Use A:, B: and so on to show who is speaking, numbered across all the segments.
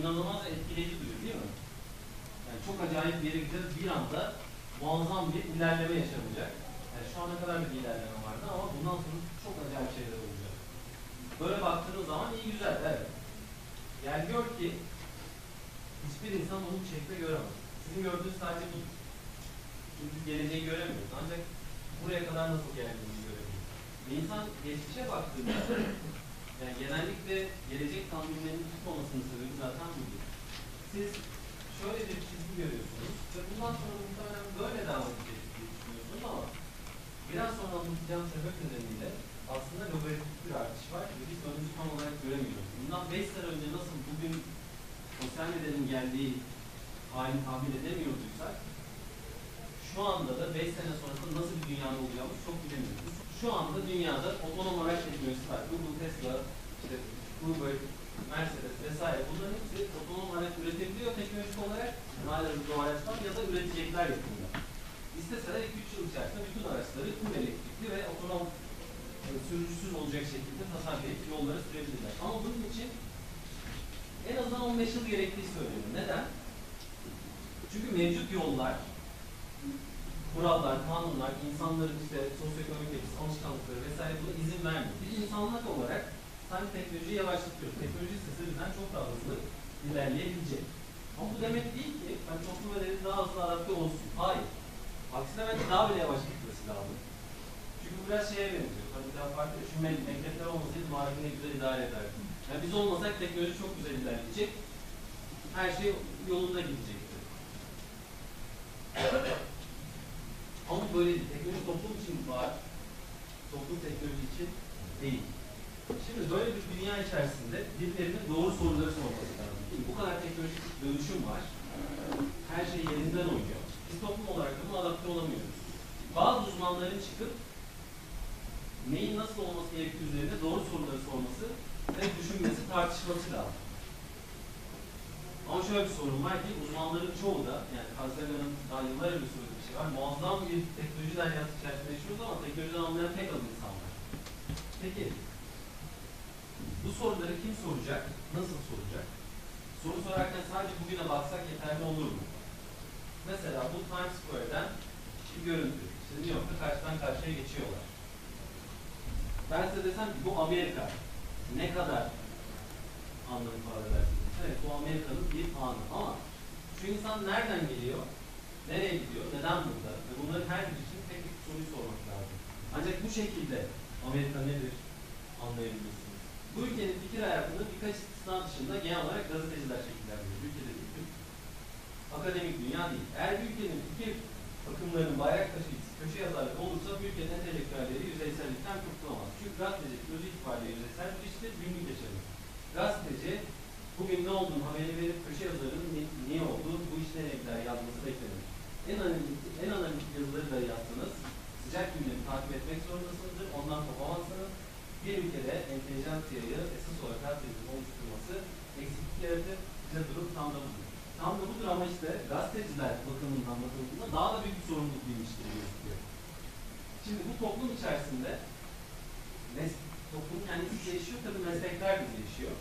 A: inanılmaz etkileyici duruyor değil mi? Yani çok acayip bir yere gideceğiz. Bir anda muazzam bir ilerleme yaşanacak. Yani şu ana kadar bir ilerleme vardı ama bundan sonra çok acayip şeyler olacak. Böyle baktığınız zaman iyi güzel, evet. Yani gör ki hiçbir insan bunu bu göremez. Sizin gördüğünüz sadece bu. Çünkü geleceği göremiyoruz. Ancak buraya kadar nasıl geldiğimizi görebiliyoruz. Bir insan geçmişe baktığında yani genellikle gelecek tahminlerinin tutmamasının sebebi zaten budur. Siz şöyle bir çizgi görüyorsunuz ve bundan sonra muhtemelen böyle devam edecek diye düşünüyorsunuz ama biraz sonra anlatacağım sebep nedeniyle aslında logaritmik bir artış var ve biz önümüzü tam olarak göremiyoruz. Bundan 5 sene önce nasıl bugün sosyal medyanın geldiği halini tahmin edemiyorduysak şu anda da 5 sene sonrasında nasıl bir dünyada olacağımızı çok bilemiyoruz. Şu anda dünyada otonom araç teknolojisi var. Google, Tesla, işte Uber, Mercedes vesaire bunların hepsi otonom araç üretebiliyor teknolojik olarak. Hala bu araçlar ya da üretecekler yakında. İsteseler 2-3 yıl içerisinde bütün araçları tüm elektrikli ve otonom e, sürücüsüz olacak şekilde tasarlayıp yollara sürebilirler. Ama bunun için en azından 15 yıl gerektiği söylüyorum. Neden? Çünkü mevcut yollar, kurallar, kanunlar, insanların işte sosyoekonomik yapısı, alışkanlıkları vesaire buna izin vermiyor. Biz insanlık olarak sanki teknolojiyi yavaşlatıyoruz. Teknoloji sesi bizden çok daha hızlı ilerleyebilecek. Ama bu demek değil ki hani toplum devlet daha hızlı adapte olsun. Hayır. Aksine bence daha bile yavaş gitmesi lazım. Çünkü bu biraz şeye benziyor. Hani daha farklı düşünme mektepler olmasaydı mağarayı ne güzel idare ederdi. Yani biz olmasak teknoloji çok güzel ilerleyecek. Her şey yolunda gidecekti. Ama böyle değil. Teknoloji toplum için var. Toplum teknoloji için değil. Şimdi böyle bir dünya içerisinde birilerinin doğru soruları sorması lazım. Şimdi bu kadar teknolojik dönüşüm var. Her şey yerinden oynuyor. Biz toplum olarak buna adapte olamıyoruz. Bazı uzmanların çıkıp neyin nasıl olması gerektiği üzerine doğru soruları sorması ve düşünmesi, tartışması lazım. Ama şöyle bir sorun var ki uzmanların çoğu da, yani Sagan'ın daha yıllar önce var. Muazzam bir teknoloji dünyası içerisinde yaşıyoruz ama teknolojiden anlayan tek az insan var. Peki, bu soruları kim soracak? Nasıl soracak? Soru sorarken sadece bugüne baksak yeterli olur mu? Mesela bu Times Square'den bir görüntü. İşte New York'ta karşıdan karşıya geçiyorlar. Ben size desem ki bu Amerika. Ne kadar anlam ifade edersiniz? Evet bu Amerika'nın bir anı ama şu insan nereden geliyor? Nereye gidiyor? Neden burada? Ve bunların her biri için tek bir soruyu sormak lazım. Ancak bu şekilde Amerika nedir anlayabilirsiniz. Bu ülkenin fikir hayatında birkaç istisna dışında genel olarak gazeteciler şekillendiriyor. Ülkede değil. Akademik dünya değil. Eğer bir ülkenin fikir akımlarının bayrak taşıyıcısı, köşe yazarlık olursa bu ülkenin entelektüelleri yüzeysellikten kurtulamaz. Çünkü gazetecilik özü itibariyle yüzeysel bir iştir, günlük yaşamı. Gazeteci bugün ne olduğunu haberi verip köşe yazarının ne, niye olduğu, bu iş nereye gider yazması beklenir. En analitik, en analitik yazıları da yazsanız sıcak gündemi takip etmek zorundasınızdır. Ondan kopamazsınız. Bir ülkede entelijansiyayı esas olarak gazetecinin oluşturması eksiklik yaratır. Bize durum tam da budur. Tam da budur ama işte gazeteciler bakımından bakıldığında daha da büyük bir sorumluluk bilmiş gibi. Şimdi bu toplum içerisinde mes toplum kendisi değişiyor, tabii meslekler de değişiyor.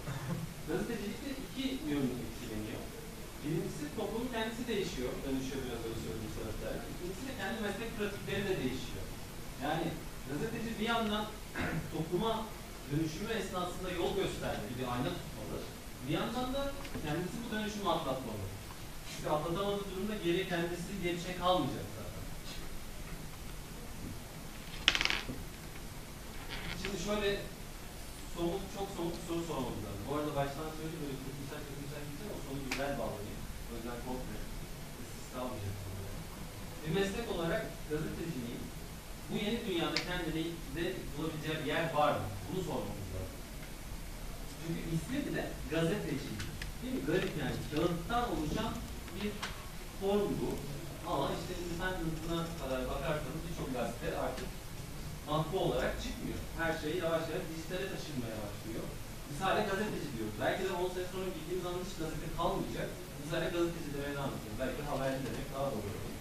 A: Gazetecilikte iki yönlü etkileniyor. Birincisi toplumun kendisi değişiyor, dönüşüyor biraz önce söylediğim sebeplerle. İkincisi de kendi meslek pratikleri de değişiyor. Yani gazeteci bir yandan topluma dönüşümü esnasında yol göstermeli, bir ayna tutmalı. Bir yandan da kendisi bu dönüşümü atlatmalı. Çünkü atlatamadığı durumda geriye kendisi şey kalmayacak zaten. Şimdi şöyle somut, çok somut bir soru sormamız lazım. Bu arada baştan söyleyeyim böyle kötümser kötümser gideceğim o sonu güzel bağlayayım. Yüzden korkmayın. Siz kalmayacak sonra. Bir meslek olarak gazeteciliğin bu yeni dünyada kendine de bulabileceği bir yer var mı? Bunu sormamız lazım. Çünkü ismi bile gazetecilik. Değil mi? Garip yani. Kağıttan oluşan bir form bu. Ama işte Independent'ına kadar bakarsanız birçok gazete artık matbu olarak çıkmıyor. Her şey yavaş yavaş dijitale taşınmaya başlıyor. Biz hala gazeteci diyoruz. Belki de 10 sene sonra bildiğimiz zaman hiç gazete kalmayacak. Biz hala gazeteci devam edeceğiz. Belki haberci demek daha doğru olur.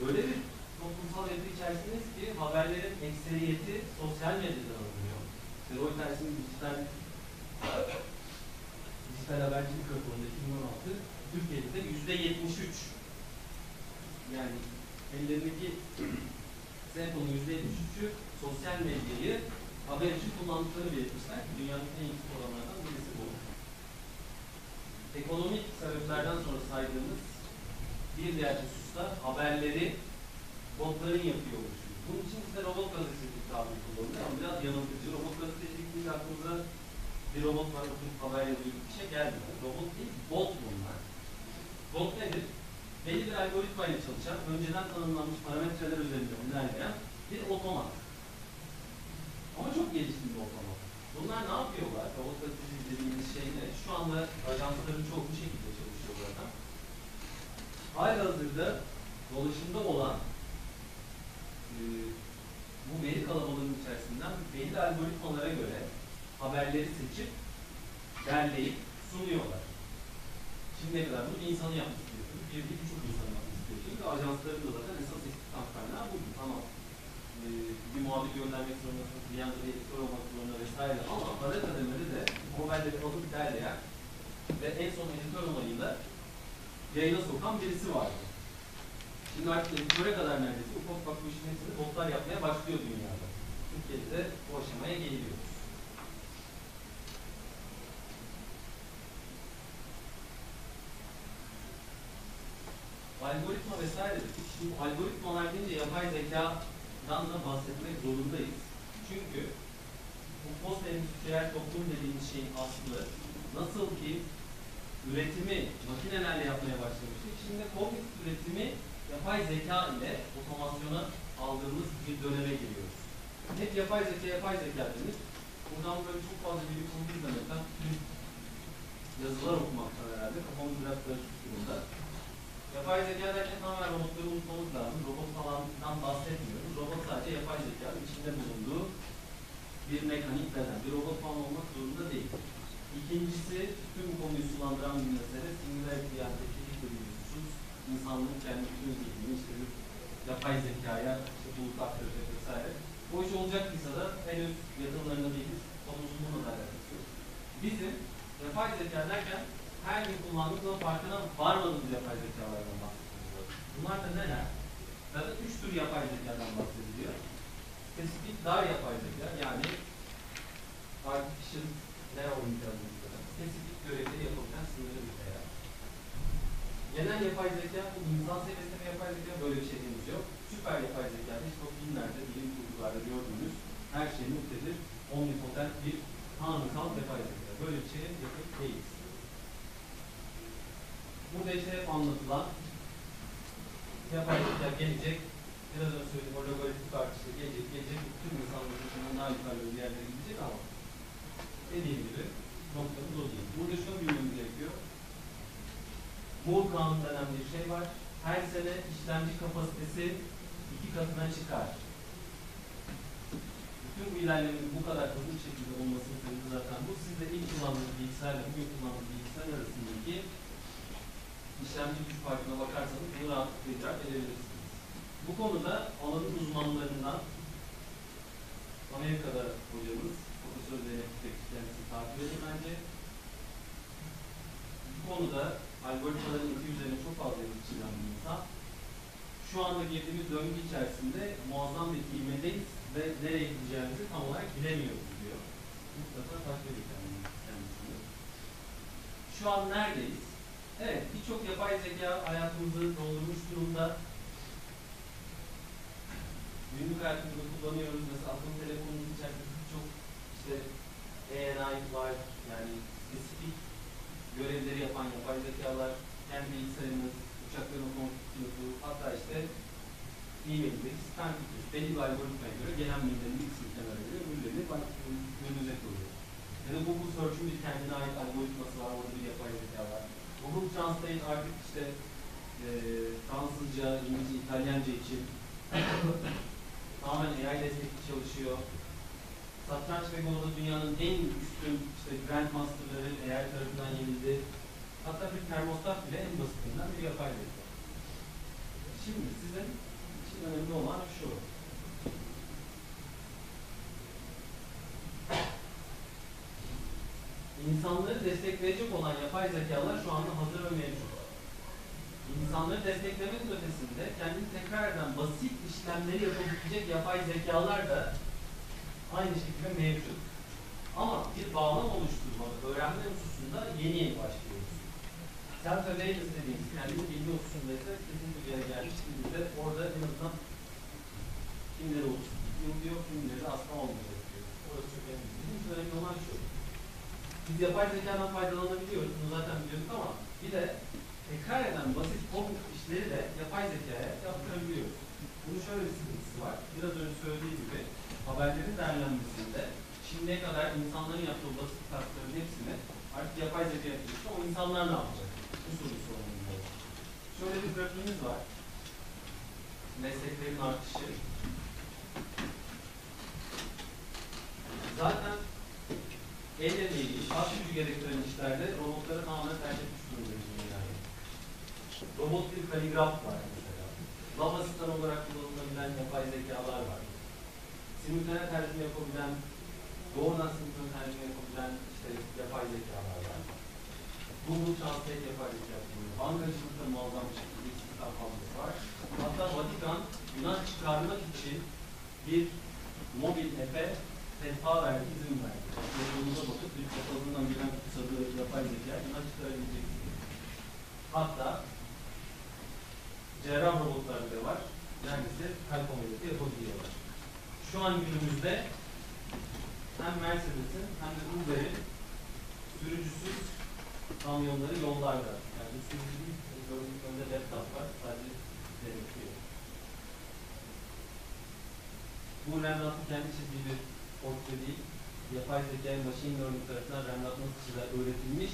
A: Böyle bir toplumsal yapı içerisindeyiz ki haberlerin ekseriyeti sosyal medyadan alınıyor. İşte Reuters'in dijital dijital habercilik raporunda 2016 Türkiye'de de yüzde 73 yani ellerindeki Zenton'un yüzde 73'ü sosyal medyayı haber için kullandıkları belirtmişler dünyanın en yüksek oranlardan birisi bu. Ekonomik sebeplerden sonra saydığımız bir diğer hususta haberleri botların yapıyor oluşu. Bunun için size robot gazetecilik tabiri kullanılıyor ama biraz yanıltıcı. Robot gazetecilik deyince aklımıza bir robot var oturup haber yazıyor bir şey gelmiyor. Robot değil, bot bunlar. Bot nedir? Belli bir algoritma ile çalışan, önceden tanımlanmış parametreler üzerinde ilerleyen bir otomat. Ama çok gelişkin bir otomat. Bunlar ne yapıyorlar? Robot gazetecilik dediğimiz şey ne? Şu anda ajansların çoğu bu şekilde çalışıyor zaten. Halihazırda dolaşımda olan e, bu veri kalabalığının içerisinden belli algoritmalara göre haberleri seçip derleyip sunuyorlar. Şimdiye kadar bunu insanı yapmak istiyorsunuz. Bir değil birçok insanı yapmak istiyorsunuz. Ve ajansların da zaten esas istihdam kaynağı bu. Tamam. E, bir muhabir göndermek zorundasınız, bir editör olmak zorunda vesaire ama para kademede de o haberleri alıp derleyen ve en son editör onayıyla yayına sokan birisi vardı. Şimdi artık editöre kadar neredeyse ufak ufak bu işin hepsini botlar yapmaya başlıyor dünyada. Türkiye'de de bu aşamaya geliyoruz. Algoritma vesaire. Şimdi algoritmalar deyince yapay zekadan da bahsetmek zorundayız. Çünkü bu post endüstriyel toplum dediğimiz şeyin aslı nasıl ki üretimi makinelerle yapmaya başlamıştık. Şimdi komik üretimi yapay zeka ile otomasyona aldığımız bir döneme giriyoruz. Hep yapay zeka, yapay zeka denir. Buradan böyle çok fazla bilim kurgu izlemekten, yazılar okumaktan herhalde kafamız biraz karışık durumda. Yapay zeka derken tamamen robotları unutmamız lazım. Robot falandan bahsetmiyoruz. Robot sadece yapay zekanın içinde bulunduğu bir mekanik beden. Bir robot falan olmak zorunda değil. İkincisi, tüm bu konuyu sulandıran bir mesele, singularity yani teknik husus, insanlığın kendi bütün zihnini işte bir yapay zekaya işte bulut aktaracak vesaire. O iş olacaktıysa da henüz yatırımlarında değiliz, konumuzun bununla da alakası yok. Bizim yapay zeka derken her gün kullandığımız ama farkına varmadığımız yapay zekalardan bahsediyoruz. Bunlar da neler? Zaten üç tür yapay zekadan bahsediliyor. Spesifik dar yapay zeka yani artificial neural intelligence spesifik görevleri yapabilen sınırlı bir veya. Genel yapay zeka, bu insan seviyesinde bir yapay zeka böyle bir şey henüz yok. Süper yapay zeka, hiç o filmlerde, bilim kurgularda gördüğünüz her şey muktedir, omnipotent bir tanrısal yapay zeka. Böyle bir şeye yakın değiliz. Burada işte hep anlatılan yapay zeka gelecek, biraz önce söyledim o logaritmik artışla gelecek, gelecek, tüm insanların daha yukarı bir yerlere gidecek ama dediğim gibi noktamız o değil. Burada şunu bilmemiz gerekiyor. Moore kanunu denen bir şey var. Her sene işlemci kapasitesi iki katına çıkar. Bütün bu ilerlemenin bu kadar hızlı şekilde olmasının sebebi zaten bu. Siz de ilk kullandığınız bilgisayarla bugün kullandığınız bilgisayar arasındaki işlemci güç farkına bakarsanız bunu rahatlıkla idrak edebilirsiniz. Bu konuda alanın uzmanlarından Amerika'da hocamız Profesör Zeynep Tüfek kendisi takip edin bence. Bu konuda algoritmaların eti üzerine çok fazla çizen bir insan. Şu anda girdiğimiz döngü içerisinde muazzam bir ivmedeyiz ve nereye gideceğimizi tam olarak bilemiyoruz diyor. Mutlaka takip edin kendisini. Şu an neredeyiz? Evet, birçok yapay zeka hayatımızı doldurmuş durumda. Günlük hayatımızda kullanıyoruz. Mesela akıllı telefonumuz içerisinde birçok işte AI var, yani spesifik görevleri yapan yapay zekalar, kendi bilgisayarımız, uçakların pilotu, hatta işte e-mail'deki spam filtresi, belli bir algoritmaya göre gelen maillerin ilk silkemelere göre ürünlerini önünüze koyuyor. Ya da Google Search'ün bir kendine ait algoritması var, orada bir yapay zeka var. Google Translate artık işte eee Fransızca, İngilizce, İtalyanca için tamamen AI destekli çalışıyor. Satranç ve Go'da dünyanın en üstün işte Grandmaster'ları AI tarafından yenildi. Hatta bir termostat bile en basitinden bir yapay zeka. Şimdi sizin için önemli olan şu. İnsanları destekleyecek olan yapay zekalar şu anda hazır ve mevcut. İnsanları desteklemenin ötesinde kendini tekrar eden basit işlemleri yapabilecek yapay zekalar da aynı şekilde mevcut. Ama bir bağlam oluşturmada, öğrenme hususunda yeni yeni başlıyoruz. Self-awareness dediğimiz, kendini bilgi hususunda ise kesinlikle bir yere gelmiş. Biz de orada en azından kimleri oluşturuyor diyor, kimleri asla olmayacak diyor. Orası çok önemli. Önemli olan şu. Biz yapay zekadan faydalanabiliyoruz, bunu zaten biliyorduk ama bir de tekrar eden basit komut işleri de yapay zekaya yaptırabiliyoruz. Bunun şöyle bir sıkıntısı var. Biraz önce söylediğim gibi haberlerin değerlenmesinde şimdiye kadar insanların yaptığı basit taskların hepsini artık yapay zeka yapacaksa o insanlar ne yapacak? Bu soru sorumluluğu. Şöyle bir grafiğimiz var. Mesleklerin artışı. Zaten el emeği, az gücü gerektiren işlerde robotları tamamen terk etmiş durumdayız dünyayı. Robot bir kaligraf var mesela. Lab asistan olarak kullanılabilen yapay zekalar var. Simultane tercüme yapabilen, doğrudan simultane tercüme yapabilen işte yapay zekalar var. Google Translate yapay zeka kullanıyor. Bankacılıkta muazzam bir şekilde istihdam fazlası var. Hatta Vatikan Yunan çıkarmak için bir mobil app'e sehpa verdi, izin verdi. Yolumuza bakıp bir katalığından gelen kısadığı yapay zeka Yunan çıkarabileceksiniz. Hatta cerrah robotlar bile var. Neredeyse kalp ameliyatı yapabiliyorlar. Şu an günümüzde hem Mercedes'in hem de Uber'in sürücüsüz kamyonları yollarda. Yani sürücü değil, önünde laptop var, sadece denetliyor. Bu Rembrandt'ın kendi çizdiği bir portre değil, yapay zekaya machine learning tarafından nasıl çizer öğretilmiş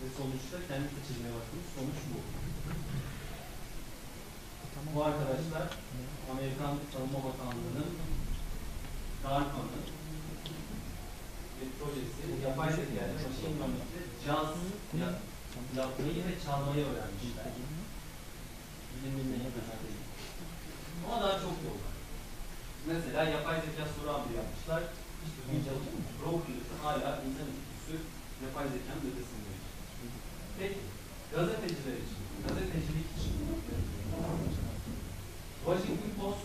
A: ve sonuçta kendisi çizmeye başlamış. Sonuç bu. Bu arkadaşlar Amerikan Savunma Bakanlığı'nın DARPA'nın bir projesi yapay zeka ile machine learning ile caz ya- yapmayı ve çalmayı öğrenmişler. Neyi değil. Ama daha çok yol. Mesela yapay zeka soru ampli yapmışlar. Broker'lıkta hala insan üstüsü yapay zekanın ötesinde. Peki, gazeteciler için, gazetecilik için. Washington Post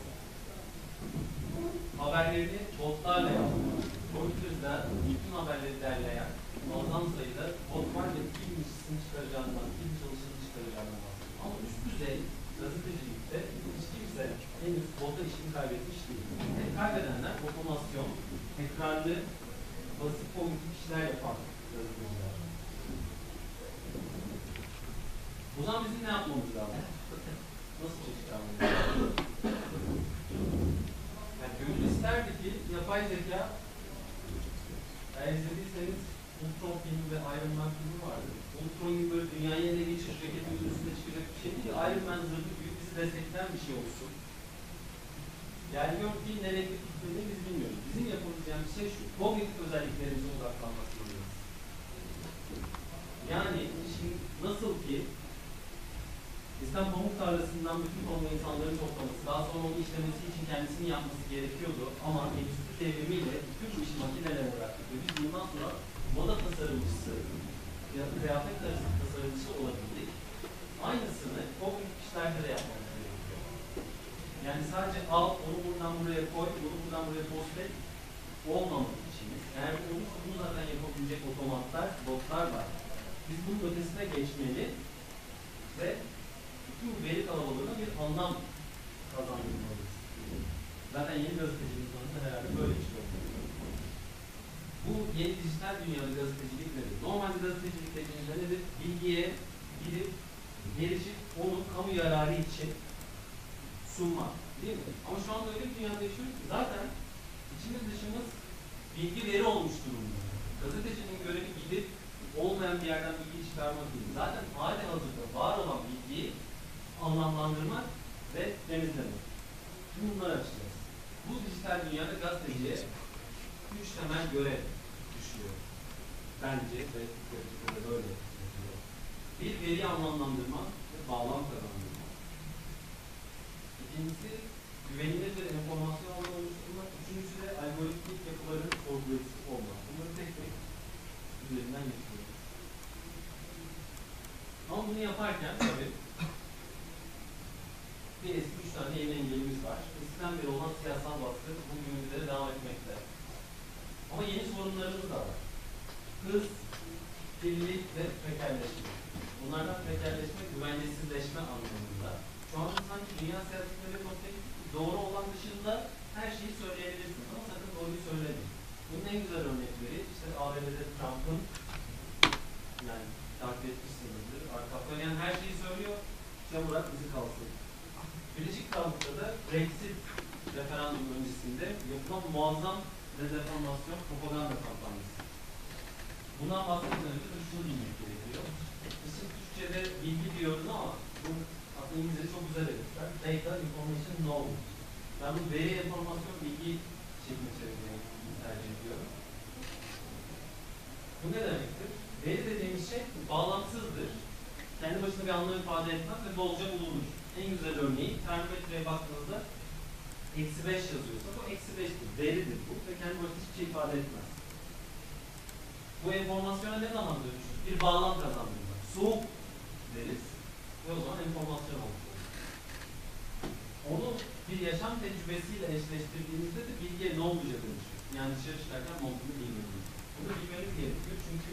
A: haberlerini botlarla yapıyor. Twitter'da bütün haberleri derleyen muazzam sayıda bot var ve kim işçisini çıkaracağından, kim çalışanı çıkaracağından bahsediyor. Ama üst düzey gazetecilikte hiç kimse henüz bota işini kaybetmiş değil. Tek kaybedenler otomasyon, tekrarlı, basit kognitif işler yapan gazeteciler. O zaman bizim ne yapmamız lazım? Nasıl çıkarmamız lazım? Yani gönül isterdi ki yapay zeka eğer izlediyseniz Ultron filmi ve Iron Man filmi vardı. Ultron gibi böyle dünyayı ele geçirecek, hepimizin üstüne çıkacak bir şey değil. Iron Man zırhlı büyük bizi destekleyen bir şey olsun. Yani yok ki nereye gittiğini biz bilmiyoruz. Bizim yapabileceğimiz şey şu, kognitif özelliklerimize odaklanmak zorundayız. Yani şimdi nasıl ki İslam pamuk tarlasından bütün pamuk insanların toplaması, daha sonra onu işlemesi için kendisini yapması gerekiyordu. Ama endüstri devrimiyle bütün bu işi makinelere bıraktık. Ve biz bundan sonra moda tasarımcısı, kıyafet tasarımcısı olabildik. Aynısını gün işlerde de yapmamız. Yani sadece al, onu buradan buraya koy, bunu buradan buraya post et olmamak için. Eğer olursa bunu zaten yapabilecek otomatlar, botlar var. Biz bunun ötesine geçmeli ve bütün veri kalabalığına bir anlam kazandırmalıyız. Zaten yeni gazeteciliğin sonunda herhalde böyle bir şey. Bu yeni dijital dünyada gazetecilik nedir? Normalde gazetecilik dediğimizde nedir? Bilgiye gidip gelişip onu kamu yararı için sunmak. Değil mi? Ama şu anda öyle bir dünyada yaşıyoruz ki zaten içimiz dışımız bilgi veri olmuş durumda. Gazetecinin görevi gidip olmayan bir yerden bilgi çıkarmak değil. Zaten hali hazırda var olan bilgiyi anlamlandırmak ve temizlemek. Şimdi bunları açacağız. Bu dijital dünyada gazeteciye üç temel görev düşüyor. Bence ve de böyle. Bir, veri anlamlandırma ve bağlam kazandırma. İkincisi, güvenilir bir enformasyon alanı oluşturmak. Üçüncüsü de algoritmik yapıların sorgulayıcısı olmak. Bunları tek tek üzerinden geçiyoruz. Ama bunu yaparken tabii bir eski üç tane yeni engelimiz var. Eskiden beri olan siyasal baskı bugünümüzde de devam etmekte. Ama yeni sorunlarımız da var. Hız, kirlilik ve prekerleşme. Bunlardan prekerleşme, güvencesizleşme anlamında. Şu anda sanki dünya siyasetinde ve doğru olan dışında her şeyi söyleyebilirsiniz ama sakın doğruyu söylemeyin. Bunun en güzel örnekleri işte ABD'de Trump'ın yani takip etmişsinizdir. Arka yani her şeyi söylüyor. Çamurak bizi kalsın. Birleşik Krallık'ta da Brexit referandum öncesinde yapılan muazzam dezenformasyon propaganda kampanyası. Bundan bahsetmeden önce de şunu bilmek gerekiyor. Biz şimdi Türkçe'de bilgi diyoruz ama bu aslında İngilizce çok güzel editler. Data, information, knowledge. Ben bu veri, enformasyon, bilgi şeklinde çevirmeyi tercih ediyorum. Bu ne demektir? Veri dediğimiz şey bağlantısızdır. Kendi başına bir anlam ifade etmez ve bolca bulunur. En güzel örneği termometreye baktığınızda eksi 5 yazıyorsa bu eksi 5'tir. Veridir bu ve kendi başına hiçbir şey ifade etmez. Bu enformasyona ne zaman dönüşür? Bir bağlam kazandırmak. Soğuk deriz ve o zaman enformasyon olur. Onu bir yaşam tecrübesiyle eşleştirdiğimizde de bilgiye ne olacak dönüşür. Yani dışarı çıkarken montunu giymeliyiz. Bunu bilmemiz gerekiyor çünkü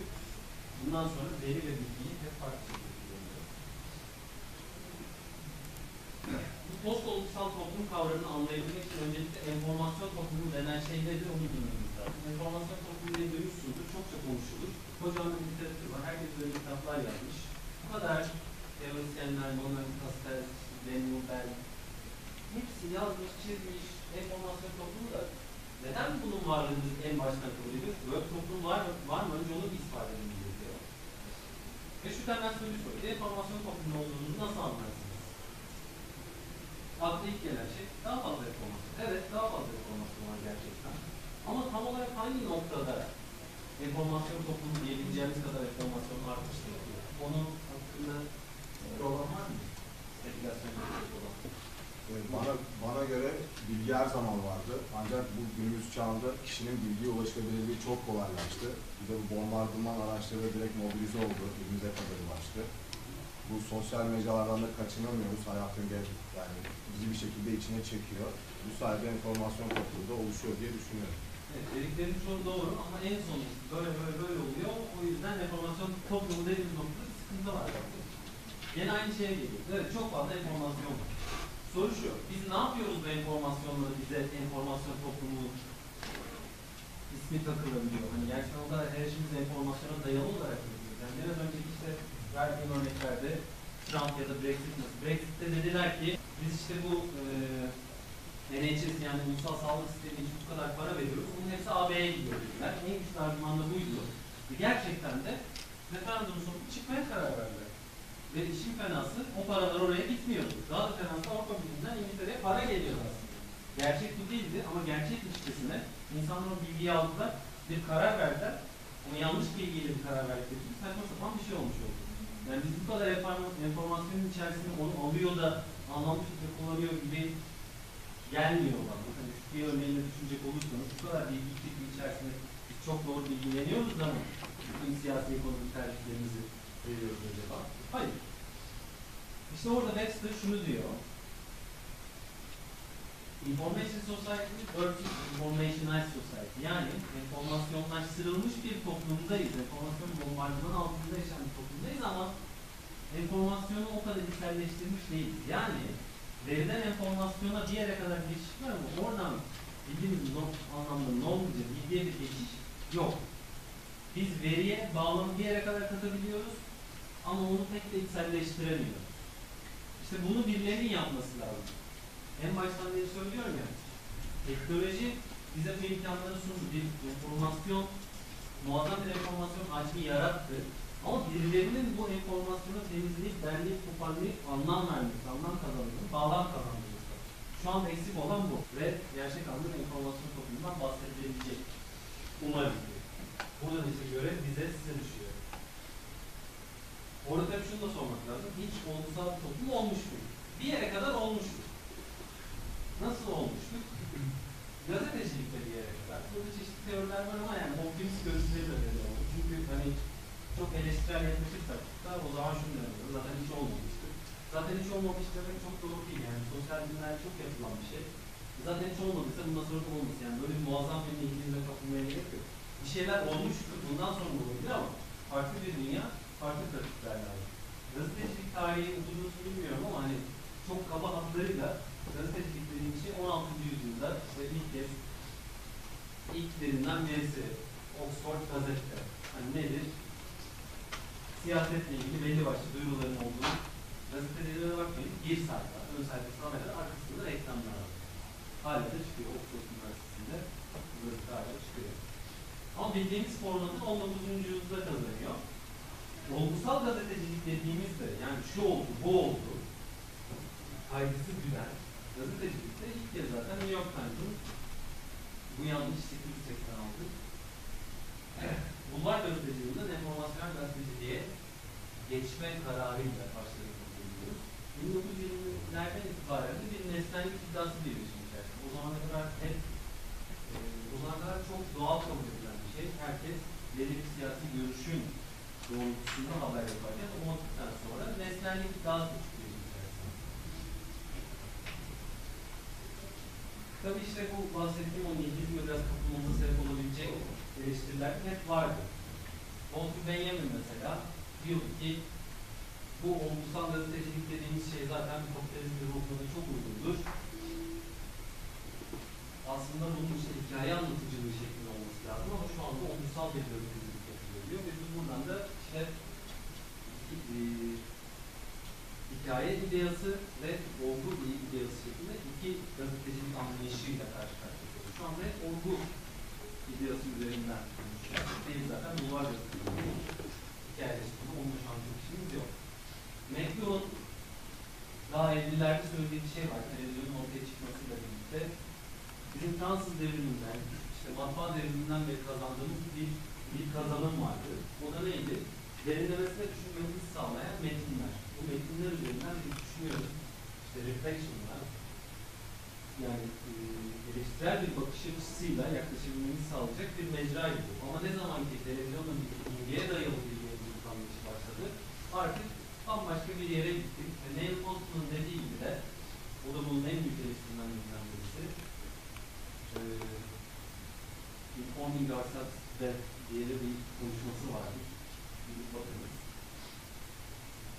A: bundan sonra veri ve bilgiyi hep farklı şekilde kullanıyoruz. Bu post olgusal toplum kavramını anlayabilmek için öncelikle enformasyon toplumu denen şey nedir onu bilmemiz lazım. Enformasyon toplumu diye duymuşsunuzdur, çokça konuşulur. Kocaman bir literatür var, herkes böyle kitaplar yazmış. Bu kadar teorisyenler, Monan Kastel, Daniel Bell, hepsi yazmış, çizmiş, enformasyon toplumu da neden bunun varlığını en baştan kabul ediyoruz? Böyle toplum var mı, var mı? Önce onu bir ispat edilmemiz gerekiyor. Ve şu temel soruyu soruyor. Enformasyon toplumu olduğunuzu nasıl anlarsınız? Akla ilk gelen şey daha fazla enformasyon. Evet, daha fazla enformasyon var gerçekten. Ama tam olarak hangi noktada enformasyon toplumu diyebileceğimiz kadar enformasyon artmıştır ki? Onun hakkında bir olan var mı? Spekülasyon olan.
B: Bana, bana göre bilgi her zaman vardı. Ancak bu günümüz çağında kişinin bilgiye ulaşılabilirliği çok kolaylaştı. Bir de bu bombardıman araçları direkt mobilize oldu. Elimize kadar ulaştı. Bu sosyal medyalardan da kaçınamıyoruz. Hayatın gel yani bizi bir şekilde içine çekiyor. Bu sayede enformasyon topluluğu da oluşuyor diye düşünüyorum.
A: Evet, dediklerin çoğu doğru ama en son böyle böyle böyle oluyor. O yüzden enformasyon toplumu dediğimiz noktada sıkıntı var. Yine aynı şeye geliyor. Evet, çok fazla enformasyon var. Soru şu, biz ne yapıyoruz bu enformasyonları bize enformasyon toplumu ismi takılabiliyor. Hani gerçekten o kadar her işimiz enformasyona dayalı olarak yapıyoruz. Yani biraz önceki işte verdiğim örneklerde Trump ya da Brexit nasıl? Brexit'te dediler ki biz işte bu e, NHS yani ulusal sağlık sistemi için bu kadar para veriyoruz. Bunun hepsi AB'ye gidiyor dediler. En güçlü argüman da buydu. Ve gerçekten de referandum sonucu çıkmaya karar verdiler. Ve işin fenası o paralar oraya gitmiyor. Daha da fenası Avrupa Birliği'nden İngiltere'ye para geliyor aslında. Gerçek bu değildi ama gerçek ilişkisine insanlar o bilgiyi aldılar, bir karar verdiler. Ama yanlış bilgiyle bir karar verdikleri için saçma sapan bir şey olmuş oldu. Yani biz bu kadar informasyonun içerisinde onu alıyor da anlamlı şekilde kullanıyor gibi gelmiyor bana. Hani bir örneğini düşünecek olursanız bu kadar bilgi kirliliği içerisinde biz çok doğru bilgileniyoruz ama bütün siyasi ekonomik tercihlerimizi veriyoruz acaba? Hayır. İşte orada Webster şunu diyor. Information Society versus Informationized Society. Yani enformasyonlaştırılmış bir toplumdayız. Enformasyon bombardıman altında yaşayan bir toplumdayız ama enformasyonu o kadar içselleştirmiş değiliz. Yani veriden enformasyona bir yere kadar geçiş var ama oradan bildiğimiz no, anlamda knowledge'a, bilgiye bir geçiş yok. Biz veriye bağlamı bir yere kadar katabiliyoruz ama onu pek de içselleştiremiyoruz. İşte bunu birilerinin yapması lazım. En baştan beri söylüyorum ya, teknoloji bize bu imkanları sundu. Bir enformasyon, muazzam bir enformasyon hacmi yarattı. Ama birilerinin bu enformasyonu temizleyip, derleyip, toparlayıp anlam vermesi, anlam kazanması, bağlam kazanması. Şu an eksik olan bu. Ve gerçek anlamda enformasyon toplumundan bahsedilebilecek. Umarım ki. Burada ise görev bize, size düşüyor. Orada tabii şunu da sormak lazım. Hiç olgusal bir toplum olmuş mu? Bir yere kadar olmuştur. Nasıl olmuştur? Gazetecilikte bir yere kadar. Burada çeşitli teoriler var ama yani optimist gözleri de böyle oldu. Çünkü hani çok eleştirel yaklaşırsak da o zaman şunu deniyor. Zaten hiç olmamıştır. Zaten hiç olmamış demek çok doğru değil. Yani sosyal bilimler çok yapılan bir şey. Zaten hiç olmadıysa bundan sonra olmasın. Yani böyle bir muazzam bir ilgili kapılmaya gerek yok. Bir şeyler olmuştur. Bundan sonra olabilir ama farklı bir dünya, farklı pratikler lazım. Gazetecilik tarihi uzunluğunu bilmiyorum ama hani çok kaba hatlarıyla gazetecilik dediğim şey 16. yüzyılda işte ilk kez ilklerinden birisi Oxford Gazette. Hani nedir? Siyasetle ilgili belli başlı duyuruların olduğu gazetelere bakmayın. Bir sayfa, ön sayfası kamera, arkasında reklamlar var. Hala da çıkıyor Oxford Üniversitesi'nde. Bu gazete hala çıkıyor. Ama bildiğimiz formatı 19. yüzyılda kazanıyor. Olgusal gazetecilik dediğimizde yani şu oldu, bu oldu kaygısı güden gazetecilikte ilk kez zaten New York Times'ın bu yanlış 886 Bulvar gazeteciliğinden enformasyon gazeteciliğe geçme kararıyla başladığını biliyoruz. 1920'lerden itibaren de bir nesnellik iddiası bir işin içerisinde. O zamana kadar hep e, o zamana kadar çok doğal kabul edilen bir şey. Herkes belli bir siyasi görüşün doğrultusunda haber yaparken o vakitten sonra nesnellik iddiası çıkıyor içerisinde. Tabii işte bu bahsettiğim o nihilizme biraz kapılmamıza sebep olabilecek eleştiriler hep vardı. Walter Benjamin mesela diyor ki bu olgusal gazetecilik dediğimiz şey zaten kapitalizm ruhuna çok uygundur. Aslında bunun işte hikaye anlatıcılığı şeklinde olması lazım ama şu anda olgusal bir gazetecilik yapılıyor diyor ve biz buradan da işte e, hikaye ideası ve olgu ideası şeklinde iki gazetecilik anlayışıyla karşı karşıya geliyoruz. Şu anda hep olgu ideası üzerinden. Değil zaten bulvar gazeteciliği hikayeleştirme. Onun şu an çok işimiz yok. McLuhan daha 50'lerde söylediği bir şey var. Televizyonun ortaya çıkmasıyla birlikte bizim Fransız devriminden, işte matbaa devriminden beri kazandığımız bir, bir kazanım vardı. O da neydi? Derinlemesine düşünmemizi sağlayan metinler. Bu metinler üzerinden biz düşünüyoruz. İşte reflection'lar, yani e, eleştirel bir bakış açısıyla yaklaşabilmemizi sağlayacak bir mecraydı bu. Ama ne zaman ki televizyonun bilgiye dayalı bir yayıncılık anlayışı başladı, artık bambaşka bir yere gittik. Ve Neil Postman'ın dediği gibi de, o da bunun en büyük eleştirmenlerinden birisi, e, Informing Ourselves Death diye de bir konuşması vardı. Gidip bakınız.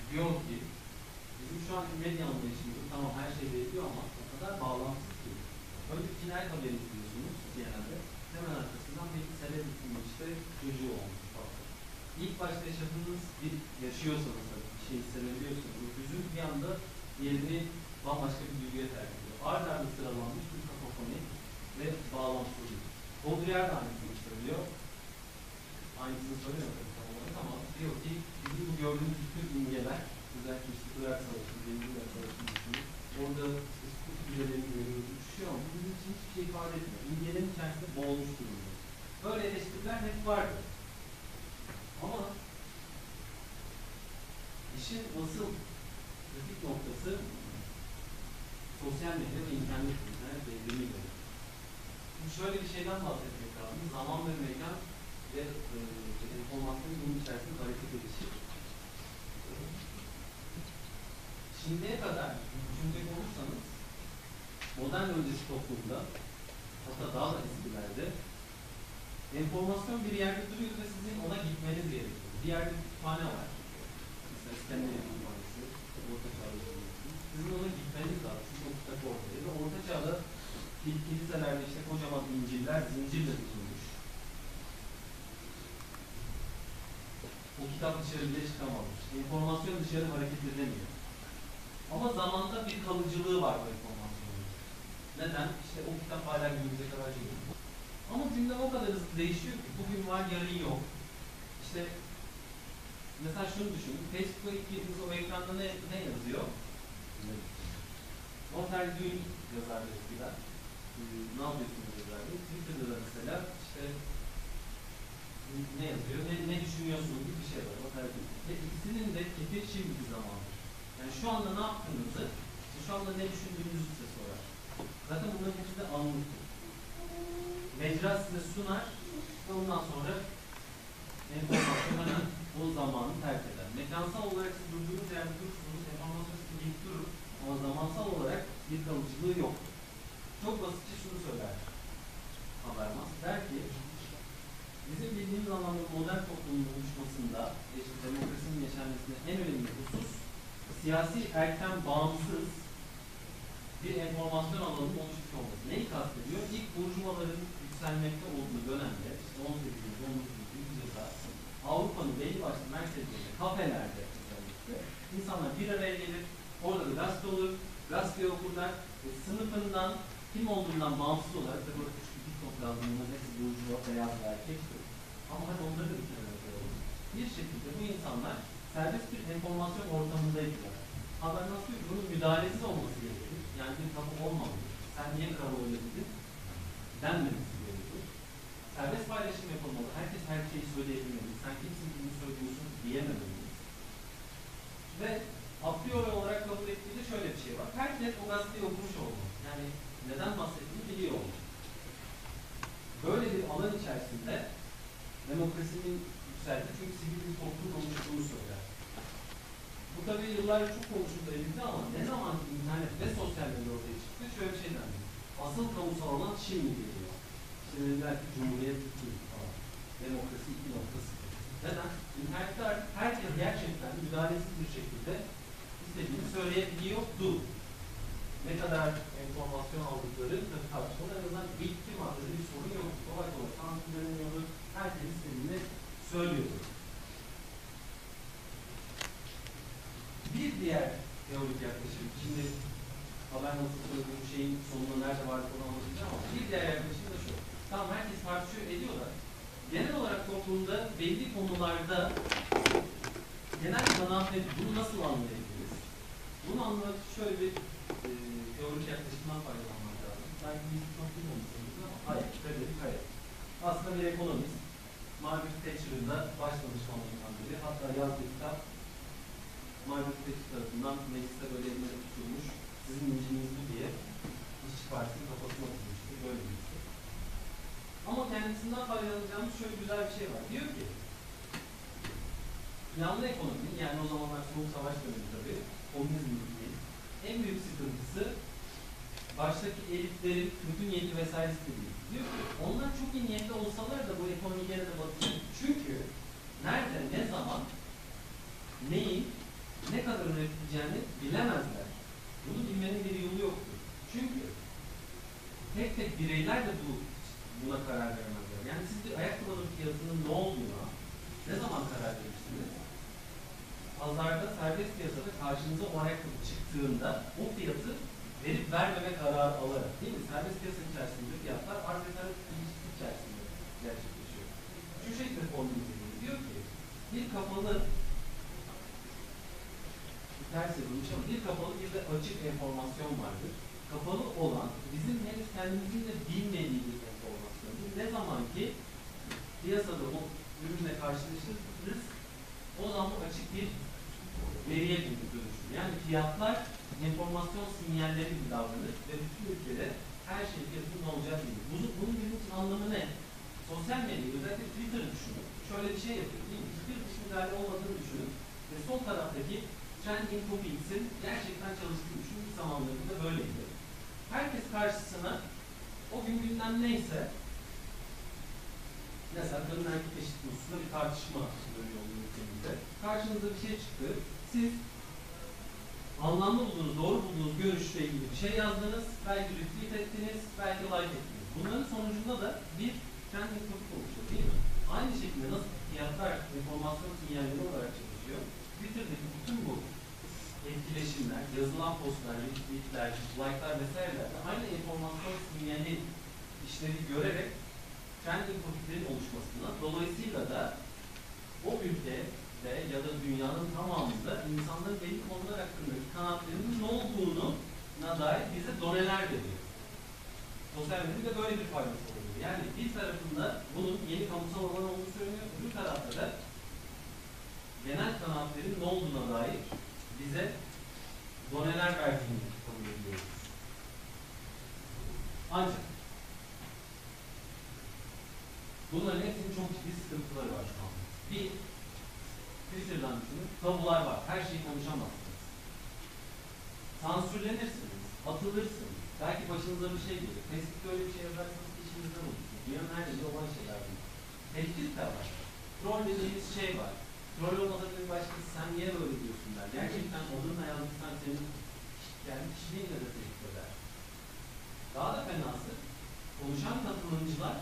A: Diyor ki, bizim şu anki medya anlayışımızda tamam her şey veriliyor ama o kadar bağlamsız ki. Önce cinayet haberi izliyorsunuz genelde. Hemen arkasından bir selebritinin işte çocuğu olmuş falan. İlk başta yaşadığınız bir yaşıyorsanız tabii bir şey hissedebiliyorsunuz. Bu hüzün bir anda yerini bambaşka bir duyguya terk ediyor. Ard arda sıralanmış bir kakofoni ve bağlantısızlık. Baudrillard da aynısını söylüyor. Aynısını söylüyor tabii tam olarak ama diyor ki bizim bu gördüğümüz bütün imgeler özellikle işte Irak Savaşı, düşünün. Orada işte güvelerini görüyoruz, uçuşuyor ama için hiçbir şey ifade etmiyor. İmgelerin içerisinde boğulmuş durumda. Böyle eleştiriler hep vardı. Ama işin asıl kritik noktası sosyal medya ve internet, internet devrimi gibi. Şimdi şöyle bir şeyden bahsetmek lazım. Zaman ve mekan ve e, enformasyonun bunun içerisinde hareket edişi. Şimdiye kadar düşünecek olursanız modern öncesi toplumda hatta daha da eskilerde enformasyon bir yerde duruyor ve sizin ona gitmeniz gerekiyor. Bir yerde kütüphane var. Mesela İskenderiye Kütüphanesi, Orta Çağ'da. Sizin ona gitmeniz lazım. Çünkü o kitap orada. Ve Orta Çağ'da kiliselerde işte kocaman inciller zincirle tutulmuş. O kitap dışarı bile çıkamamış. Enformasyon dışarı hareket edemiyor. Ama zamanda bir kalıcılığı var bu enformasyonun. Neden? İşte o kitap hala günümüze kadar geliyor. Ama gündem o kadar hızlı değişiyor ki bugün var yarın yok. İşte mesela şunu düşünün. Facebook'a ilk girdiğiniz o ekranda ne, ne yazıyor? Noter Dün yazardı eskiden. Ee, ne yapıyorsunuz yazardı? Twitter'da da mesela işte ne yazıyor, ne, ne düşünüyorsun gibi bir şey var. Noter Dün. Ve ikisinin de kefil şimdi bir zamandır. Yani şu anda ne yaptığınızı, şu anda ne düşündüğünüzü. Zaten bunların hepsi de anlıktır mecra size sunar ve ondan sonra enformasyon hemen o zamanı terk eder. Mekansal olarak siz durduğunuz yerde durursunuz, enformasyon sizi gelip durur ama zamansal olarak bir kalıcılığı yok. Çok basitçe şunu söyler Habermas. Der ki, bizim bildiğimiz anlamda modern toplumun oluşmasında, işte demokrasinin yaşanmasında en önemli husus, siyasi erken bağımsız bir enformasyon alanının oluşmuş olması. Neyi kastediyor? İlk burjuvaların yükselmekte olduğu dönemde, işte 18. 19. yüzyılda Avrupa'nın belli başlı merkezlerinde, kafelerde insanlar bir araya gelir, orada bir gazete olur, gazete okurlar, ve sınıfından, kim olduğundan bağımsız olarak, tabi burada küçük bir dipnot lazım, hepsi burjuva, beyaz ve erkektir. Ama hadi onları da bir kenara koyalım. Bir şekilde bu insanlar serbest bir enformasyon ortamındaydılar. Haber nasıl bunun müdahalesiz olması gerekir. Yani bir kapı olmamalı. Sen niye kamu öyle dedin? Denmemesi gerekir. Serbest paylaşım yapılmalı. Herkes her şeyi söyleyebilmeli. Sen kimsin bunu söylüyorsun diyememeli. Ve a priori olarak kabul ettiğinde şöyle bir şey var. Herkes o gazeteyi okumuş olmalı. Yani neden bahsettiğini biliyor olmalı. Böyle bir alan içerisinde demokrasinin yükseldiği çünkü sivil bir toplumun oluştuğunu söyler. Bu tabii yıllarca çok konuşuldu edildi ama ne zaman internet ve sosyal medya ortaya çıktı şöyle bir şey dendi. Asıl kamusal alan şimdi geliyor. İşte dediler ki Cumhuriyet 2 falan. Demokrasi 2.0. Neden? İnternette herkes gerçekten müdahalesiz bir şekilde istediğini söyleyebiliyordu. Ne kadar enformasyon aldıkları tabii tartışmalı en azından ilk iki maddede bir sorun yok. Kolay kolay sansürlenmiyordu. Herkes istediğini söylüyordu. Bir diğer teorik yaklaşım, şimdi haber nasıl söylediğim şeyin sonunda nerede var onu anlatacağım ama bir diğer yaklaşım da şu. Tamam herkes tartışıyor ediyorlar. Genel olarak toplumda belli konularda genel kanaat? Bunu nasıl anlayabiliriz? Bunu anlamak şöyle bir e, teorik yaklaşımdan faydalanmak lazım. Belki biz çok bilmemişsiniz ama hayır, Frederick Hayek. Aslında bir ekonomist. Margaret Thatcher'ın da baş danışmanlarından biri. Hatta yazdığı kitap Margaret tarafından mecliste böyle elinde tutulmuş. Sizin inciniz bu diye İşçi Partisi'nin kafasına oturmuştu. Böyle bir şey. Ama kendisinden faydalanacağımız şöyle güzel bir şey var. Diyor ki planlı ekonomi yani o zamanlar soğuk savaş dönemi tabii komünizm değil. En büyük sıkıntısı baştaki elitlerin kötü niyeti vesairesi değil. Diyor ki onlar çok iyi niyetli olsalar da bu ekonomiyi gene de batırır. Çünkü nerede, ne zaman, neyin, ne kadar üretileceğini bilemezler. Bunu bilmenin bir yolu yoktur. Çünkü tek tek bireyler de bu buna karar vermezler. Yani siz bir ayakkabının fiyatının ne olduğuna ne zaman karar verirsiniz? Pazarda serbest piyasada karşınıza o ayakkabı çıktığında o fiyatı verip vermeme kararı alarak değil mi? Serbest piyasa içerisinde fiyatlar arz eden ilişki içerisinde gerçekleşiyor. Şu şekilde ediliyor. Diyor ki bir kapalı ters edilmiş ama bir kapalı bir de açık enformasyon vardır. Kapalı olan bizim henüz kendimizin de bilmediğimiz enformasyondur. Ne zaman ki piyasada o ürünle karşılaşırız o zaman bu açık bir veriye dönüşür. Yani fiyatlar enformasyon sinyalleri gibi davranır ve bütün ülkede her şey fiyatının olacak gibi. Bunun, bunun bizim için anlamı ne? Sosyal medya özellikle Twitter'ı düşünün. Şöyle bir şey yapıyor değil mi? Hiçbir dış olmadığını düşünün. Ve sol taraftaki trending topics'in gerçekten çalıştığını düşünün. İlk zamanlarında böyleydi. Herkes karşısına o gün gündem neyse mesela kadın erkek eşit konusunda bir tartışma dönüyor ülkemizde. Karşınıza bir şey çıktı. Siz anlamlı bulduğunuz, doğru bulduğunuz görüşle ilgili bir şey yazdınız, belki retweet ettiniz, belki like ettiniz. Bunların sonucunda da bir trending topic oluşuyor değil mi? Aynı şekilde nasıl fiyatlar informasyon sinyalleri olarak çalışıyor. Twitter'daki bütün bu etkileşimler, yazılan postlar, retweetler, like'lar vesaireler de aynı informasyon sinyali işlevi görerek trending topiklerin oluşmasına, dolayısıyla da o ülkede ya da dünyanın tamamında insanların belli konular hakkındaki kanaatlerinin ne olduğunu dair bize doneler veriyor. Sosyal medyada böyle bir faydası oluyor. Yani bir tarafında bunun yeni kamusal alan olduğunu söylüyor, öbür tarafta da genel kanaatlerin ne olduğuna dair bize doneler verdiğini kabul ediyoruz. Ancak bunların hepsinin çok ciddi sıkıntıları var şu anda. Bir, Twitter'dan düşünün, tabular var. Her şeyi konuşamazsınız. Sansürlenirsiniz, atılırsınız. Belki başınıza bir şey gelir. Facebook'ta öyle bir şey yazarsanız işinizden olur. Dünyanın her yerinde olan şeyler bunlar. Tehdit de var. Troll dediğimiz şey var. Olmasa bir başkası sen niye böyle diyorsun der. Gerçekten adınla yazdıysan senin yani kişiliğinle de tehdit eder. Daha da fenası, konuşan katılımcılar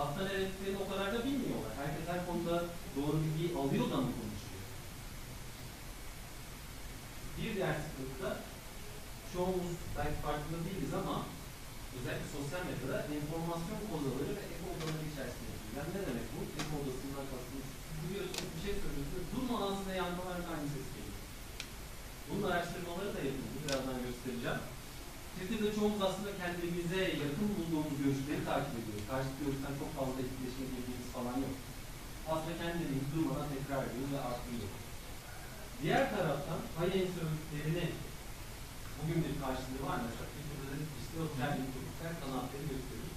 A: aslında ne dediklerini o kadar da bilmiyorlar. Herkes her konuda doğru bilgiyi alıyor da mı konuşuyor? Bir diğer sıkıntı da çoğumuz belki farkında değiliz ama özellikle sosyal medyada enformasyon odaları ve eko odaları içerisinde. Yani ne demek bu? Eko odasından kastımız. Şey söylüyorsunuz. Durmadan size aynı ses geliyor. Bunun araştırmaları da yapıldı. Birazdan göstereceğim. Twitter'da çoğumuz aslında kendimize yakın bulduğumuz görüşleri takip ediyoruz. Karşı görüşten çok fazla etkileşime girdiğimiz falan yok. Aslında kendimizi durmadan tekrar ediyoruz ve artırıyoruz. Diğer taraftan Hayek'in söylediklerini bugün bir karşılığı var mı? Twitter'da işte o trending topikler kanaatleri gösteriyor.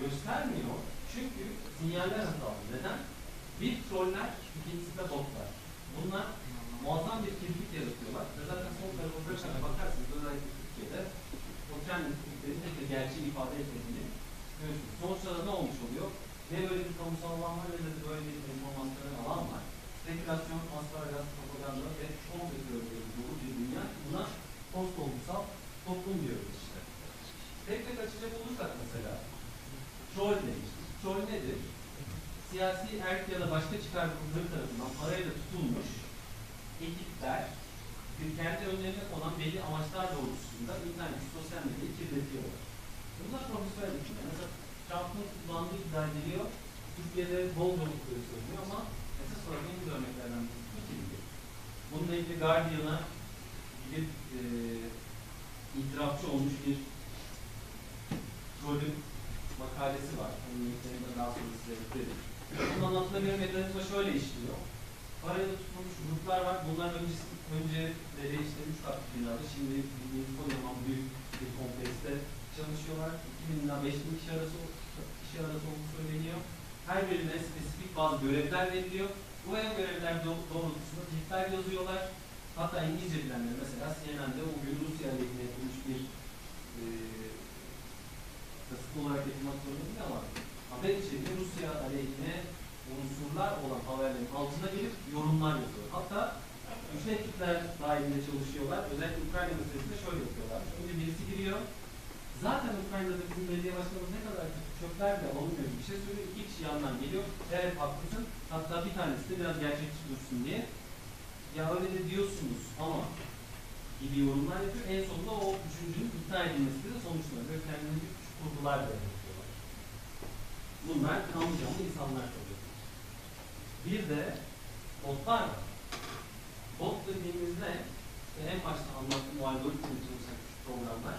A: Göstermiyor çünkü sinyaller hatalı. Neden? Bir troller, ikincisi de botlar. Bunlar muazzam bir kirlilik yaratıyorlar. Ve zaten son bırakarak bakarsınız özellikle Türkiye'de o trending topiklerin tek de gerçeği ifade etmediğini görüyorsunuz. Sonuçta ne olmuş oluyor? Ne böyle bir kamusal alan var ne de böyle bir enformasyonel alan var. Spekülasyon, asparagas, propaganda ve komplo teorileri dolu bir dünya. Buna post toplumsal toplum diyoruz işte. Tek tek açacak olursak mesela troll demiştik. Troll nedir? Siyasi erk ya da başka çıkar grupları tarafından parayla tutulmuş ekipler bir kendi önlerine konan belli amaçlar doğrultusunda internet, sosyal medyayı kirletiyorlar. Bunlar profesyonel ekipler. Mesela Trump'ın kullandığı iddia ediliyor. Türkiye'de bol doğrultuları söyleniyor ama esas olarak en güzel örneklerden birisi Türkiye'de. Bununla ilgili Guardian'a bir e, itirafçı olmuş bir trollün makalesi var. Onun linklerini daha sonra size gösteririm. Onun anlattığı bir mekanizma şöyle işliyor. Parayla tutulmuş gruplar var. Bunlar önce, önceleri işte üç katlı binada, şimdi bildiğiniz kocaman büyük bir komplekste çalışıyorlar. 2000 ila 5000 kişi arası, kişi arası olduğu söyleniyor. Her birine spesifik bazı görevler veriliyor. Bu görevler doğ- doğrultusunda tweetler yazıyorlar. Hatta İngilizce bilenler mesela CNN'de o gün Rusya aleyhine yapılmış bir e, kasıtlı olarak yapılmak zorunda değil ama haber içeriğinde Rusya aleyhine unsurlar olan haberlerin altına gelip yorumlar yazıyor. Hatta güçlü ekipler dahilinde çalışıyorlar. Özellikle Ukrayna meselesinde şöyle yapıyorlar. Önce birisi giriyor. Zaten Ukrayna'da bizim belediye başkanımız ne kadar kötü çöpler de alınmıyor bir şey söylüyor. İki kişi yandan geliyor. Evet haklısın. Hatta bir tanesi de biraz gerçekçi dursun diye. Ya öyle de diyorsunuz ama gibi yorumlar yapıyor. En sonunda o düşüncünün ikna edilmesi de sonuçlanıyor. Küçük kurgular yapıyorlar. Bunlar kanlı canlı insanlar kalıyor. Bir de botlar var. Bot dediğimizde işte en başta anlattığım o algoritmanın çalışan programlar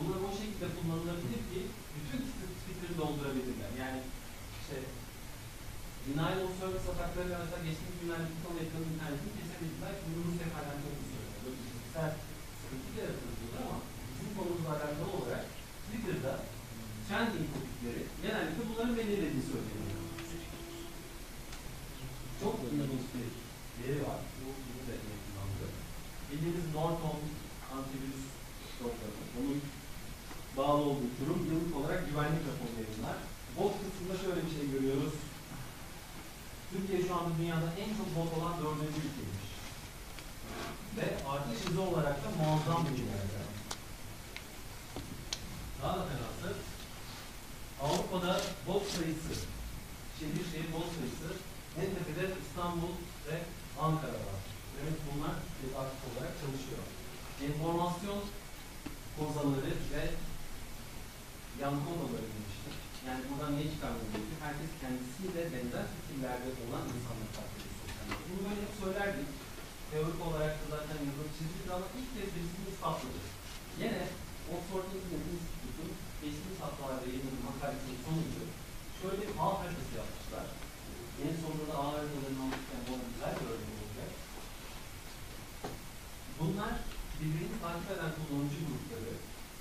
A: bunlar o şekilde kullanılabilir ki bütün Twitter'ı doldurabilirler. Yani işte Denial of Service atakları arasında geçmiş günlerde bu konu ekranın internetini kesebildiler. Bunu Rusya kaynakları söylüyor. Böyle fiziksel sıkıntı yaratılıyor ama bizim konumuzla alakalı olarak Twitter'da trending örgütleri genellikle bunların belirlediği söyleniyor. Çok inanılmaz bir veri var. Bu bunu da kullandı. Bildiğiniz Norton antivirüs programı. Onun bağlı olduğu kurum yıllık olarak güvenlik raporu yayınlar. Bot kısmında şöyle bir şey görüyoruz. Türkiye şu anda dünyada en çok bot olan dördüncü ülkeymiş. Ve artık hızı olarak da muazzam bir ilerliyor. Daha da fenası Avrupa'da bot sayısı, şehir şehir bot sayısı en tepede İstanbul ve Ankara var. Evet bunlar bir aktif olarak çalışıyor. Enformasyon kozanları ve yankı odaları demiştim. Yani buradan ne çıkarmamız gerekiyor? Herkes kendisiyle benzer fikirlerde olan insanlar takip ediyor. Bunu böyle söylerdik. Teorik olarak da zaten yazıp çizdik ama ilk kez birisini ispatladı. Yine Oxford Internet Institute'un geçtiğimiz haftalarda yayınladığı makalesinin sonucu şöyle bir ağ haritası yapmışlar. En sonunda da ağ haritalarını anlatırken bu güzel bir örnek olacak. Bunlar birbirini takip eden kullanıcı grupları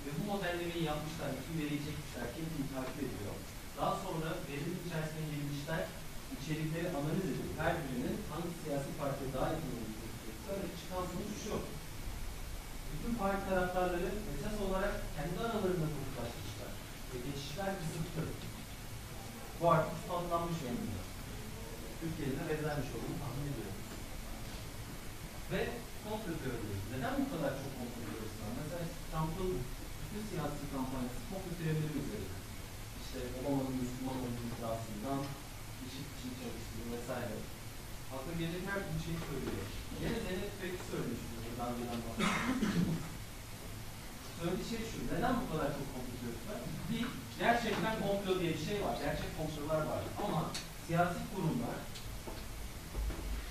A: ve bu modellemeyi yapmışlar, bütün veriyi çekmişler, kendini takip ediyor. Daha sonra verinin içerisine girmişler, içerikleri analiz edip her birinin hangi siyasi partiye daha yakın olduğunu Böyle çıkan sonuç şu. Bütün parti taraftarları esas olarak kendi aralarında Bu artık ispatlanmış yönünde. Türkiye'de benzenmiş olduğunu tahmin ediyorum. Ve komplo teorileri. Neden bu kadar çok komplo teorisi? Mesela Trump'ın bütün siyasi kampanyası komplo teorileri üzerine. İşte Obama'nın Müslüman olduğu iddiasından, işit için çalıştığı vesaire. Akla gelecek her türlü şeyi söylüyor. Yine Zeynep Peki söylemiştim buradan bir anlatmıştım. Söylediği şey şu, neden bu kadar çok komplo teorisi? Bir, gerçekten komplo diye bir şey var, gerçek komplolar var. Ama siyasi kurumlar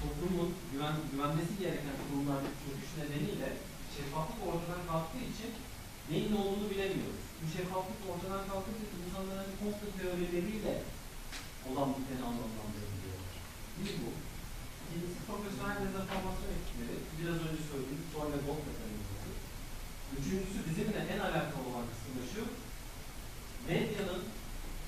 A: toplumun güven, güvenmesi gereken kurumlardaki çöküş nedeniyle şeffaflık ortadan kalktığı için neyin ne olduğunu bilemiyoruz. Bu şeffaflık ortadan kalkınca insanların komplo teorileriyle olan biteni anlamlandırabiliyorlar. Bir bu. İkincisi profesyonel dezenformasyon ekipleri. Biraz önce söylediğim Troy ve Gold mekanizması. Üçüncüsü bizimle en alakalı olan kısmı şu. Medyanın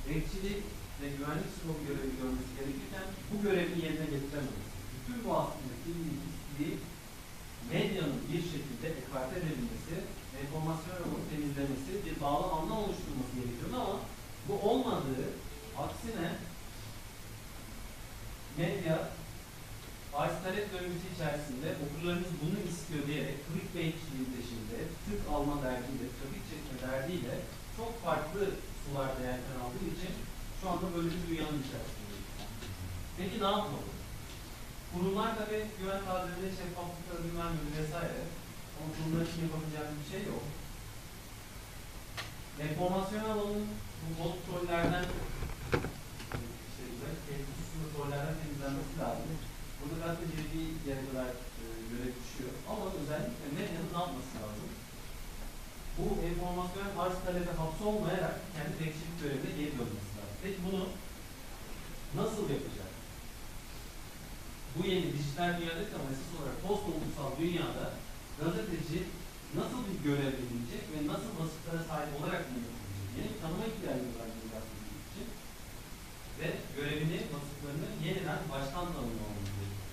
A: bekçilik ve güvenlik sınavı görevi görmesi gerekirken bu görevi yerine getirememesi. Bütün bu aslında ilgili medyanın bir şekilde ekarte edilmesi, enformasyon yolunu temizlemesi, bir bağlamanda oluşturması gerekiyor ama bu olmadığı aksine medya arz talep döngüsü içerisinde okurlarımız bunu istiyor diyerek clickbaitçiliğin peşinde, tık alma derdiyle, trafik çekme derdiyle çok farklı sularda yelken aldığı için şu anda böyle bir dünyanın içerisindeyiz. Peki ne yapmalı? Kurumlar tabi güven tazeliğine şeffaflık ödün vermiyor vesaire. Ama kurumlar için yapabileceğimiz bir şey yok. Enformasyon alanının bu bot trollerden işte tehlikeli trollerden temizlenmesi lazım. Burada gazeteci bir yere kadar e, görev düşüyor. Ama özellikle ne yapması lazım? Bu enformasyon arz talebe hapsolmayarak kendi bekçilik görevine geri dönmesi lazım. Peki bunu nasıl yapacak? Bu yeni dijital dünyada ama esas olarak post toplumsal dünyada gazeteci nasıl bir görev edilecek ve nasıl vasıflara sahip olarak bunu yapabilecek? Yeni tanıma ihtiyacı var için. Ve görevini, vasıflarını yeniden baştan tanımlamamız gerekiyor.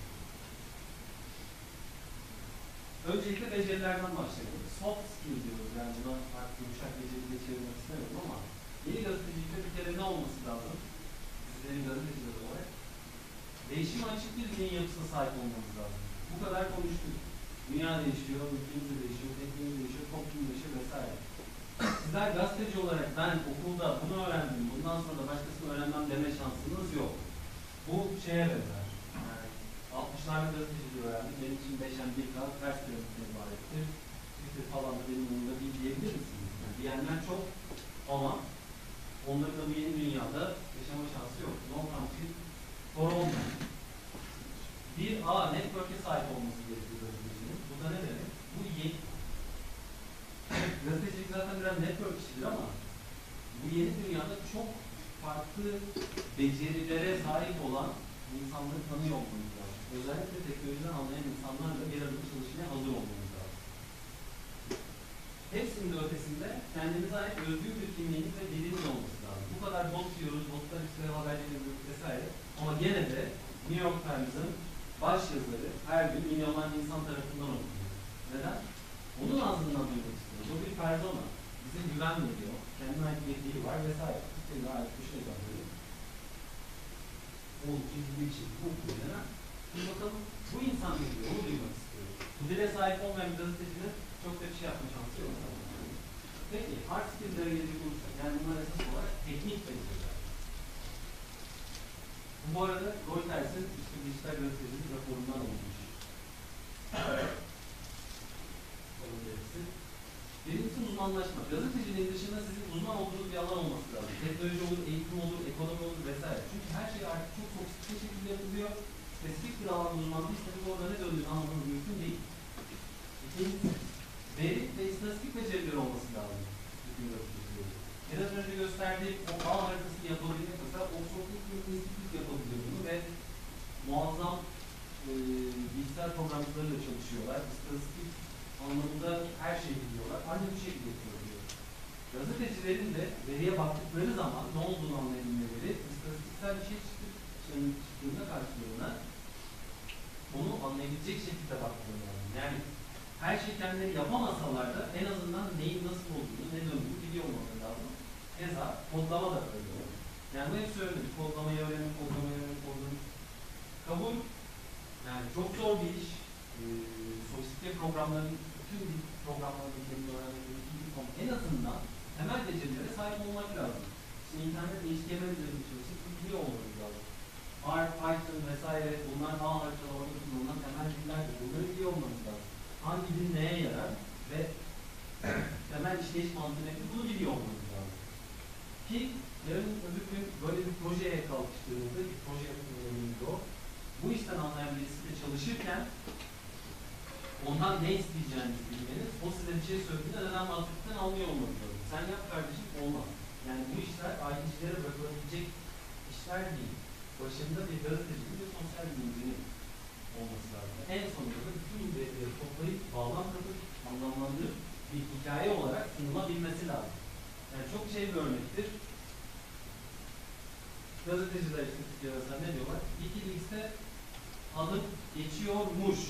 A: Öncelikle becerilerden başlayalım. Soft skill diyoruz yani buna artık yumuşak beceri diye çevirmek istemiyorum ama yeni gazetecilikte bir kere ne olması lazım? Sizlerin gazeteciler olarak değişime açık bir zihin yapısına sahip olmamız lazım. Bu kadar konuştuk. Dünya değişiyor, ülkemiz de değişiyor, teknoloji değişiyor, toplum değişiyor vesaire. Sizler gazeteci olarak ben okulda bunu öğrendim, bundan sonra da başkasını öğrenmem deme şansınız yok. Bu şeye benzer. Yani 60'larda gazeteciliği öğrendim. Benim için beşen bir kağıt ters kilometre ibarettir. Twitter falan da benim umurumda değil diyebilir misiniz? Yani diyenler çok ama onların da bu yeni dünyada yaşama şansı yok. No country for all men. Bir A network'e sahip olması gerekiyor gazetecinin. Bu da ne demek? Bu yeni gazetecilik zaten biraz network işidir ama bu yeni dünyada çok farklı becerilere sahip olan insanları tanıyor olmamız lazım. Özellikle teknolojiden anlayan insanlarla bir arada çalışmaya hazır olmamız lazım. Hepsinin de ötesinde kendimize ait özgür bir kimliğimiz ve dilimiz olması lazım. Bu kadar bot diyoruz, botlar üstüne haberleri vesaire. Ama gene de New York Times'ın baş yazarı her gün milyonlarca insan tarafından okunuyor. Neden? Onun ağzından duymak istiyoruz. O bir persona. bize güven veriyor. Kendine ait bir dili var vesaire. Kendine ait bir şey var. Olduğu için bu okuyanlara Şimdi bakalım bu insan ne diyor, onu duymak istiyoruz. Bu dile sahip olmayan bir gazetecinin çok da bir şey yapma şansı yok. Peki, hard skills'lere gelecek olursak, yani bunlar esas olarak teknik beceriler. Bu arada Reuters'in işte dijital gazetecinin raporundan olmuş. Onun derisi. Birincisi uzmanlaşma. Gazeteciliğin dışında sizin uzman olduğunuz bir alan olması lazım. Teknoloji olur, eğitim olur, ekonomi olur vesaire. Çünkü her şey artık çok sofistike şekilde yapılıyor. Spesifik bir alanda uzman değilseniz orada ne döndüğünü anlamanız mümkün değil. İkincisi, veri ve istatistik becerileri olması lazım. Biraz önce gösterdiğim o ağ haritasını yapabilmek mesela Oxford Institute yapabiliyor bunu ve muazzam e, bilgisayar programcılarıyla çalışıyorlar. İstatistik anlamında her şeyi biliyorlar. Ancak bu şekilde yapıyor. Gazetecilerin de veriye baktıkları zaman ne olduğunu anlayabilmeleri, istatistiksel bir şey çıktı, çıktığında karşılığına onu anlayabilecek şekilde bakmaları lazım. Yani her şeyi kendileri yapamasalar da en azından neyin nasıl olduğunu, ne döndüğünü biliyor olmaları lazım. Keza kodlama da öyle. Yani bu hep söyledim. Kodlamayı öğrenin, kodlamayı öğrenin, kodlamayı. Kabul, yani çok zor bir iş. Ee, sofistike programların, kendini öğrenmeleri, bütün dil konu- en azından temel becerilere sahip olmak lazım. Şimdi internet HTML üzerinde çalışıp biliyor olmanız lazım. R, Python vesaire bunlar ağ haritalarında kullanılan temel dillerdir. Bunları biliyor olmanız lazım. Hangi dil neye yarar ve temel işleyiş mantığı nedir bunu biliyor olmanız lazım. Ki yarın öbür gün böyle bir projeye kalkıştığınızda, bir proje yapımlarında o, bu işten anlayan birisi de çalışırken ondan ne isteyeceğinizi bilmeniz, o size bir şey söylediğinde neden bahsettiğinden anlıyor olmanız lazım. Sen yap kardeşim olmaz. Yani bu işler ailecilere bırakılabilecek işler değil. Başında bir gazetecinin ve sosyal bilimcinin olması lazım. En sonunda da bütün verileri toplayıp bağlam kapıp anlamlandırıp bir hikaye olarak sunulabilmesi lazım. Yani çok şey bir örnektir. Gazeteciler işte Türkiye'de ne diyorlar? Wikileaks'te adım geçiyormuş.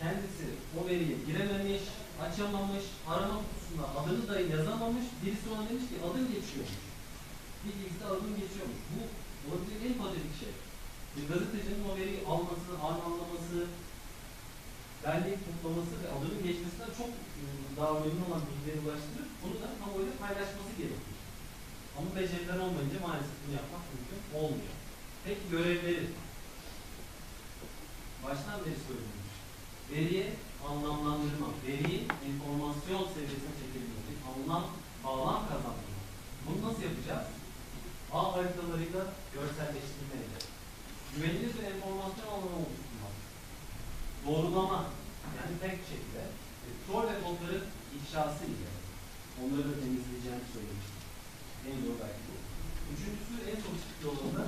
A: Kendisi o veriyi girememiş, açamamış, arama kutusunda adını da yazamamış, birisi ona demiş ki adın geçiyormuş. Wikileaks'te adın geçiyormuş. Bu olabilecek en patetik şey. Bir gazetecinin o veriyi alması, harmanlaması, derleyip toplaması ve adının geçmesinden çok e, daha önemli olan bilgileri ulaştırır. Bunu da kamuoyuyla paylaşması gerekir. Ama beceriler olmayınca maalesef bunu yapmak mümkün olmuyor. Peki görevleri? Baştan beri söylenmiş. Veriye anlamlandırma, veriyi informasyon seviyesine çekebilmek, anlam, bağlam kazandırma. Bunu nasıl yapacağız? Ağ haritalarıyla görselleştirmeyle. Güvenilir bir enformasyon alanı oluşturmak. Doğrulama, yani tek şekilde. E, Tor ve kodların ifşası ile onları da temizleyeceğini söylemiştim. En zor belki bu. Üçüncüsü en sofistik yolunda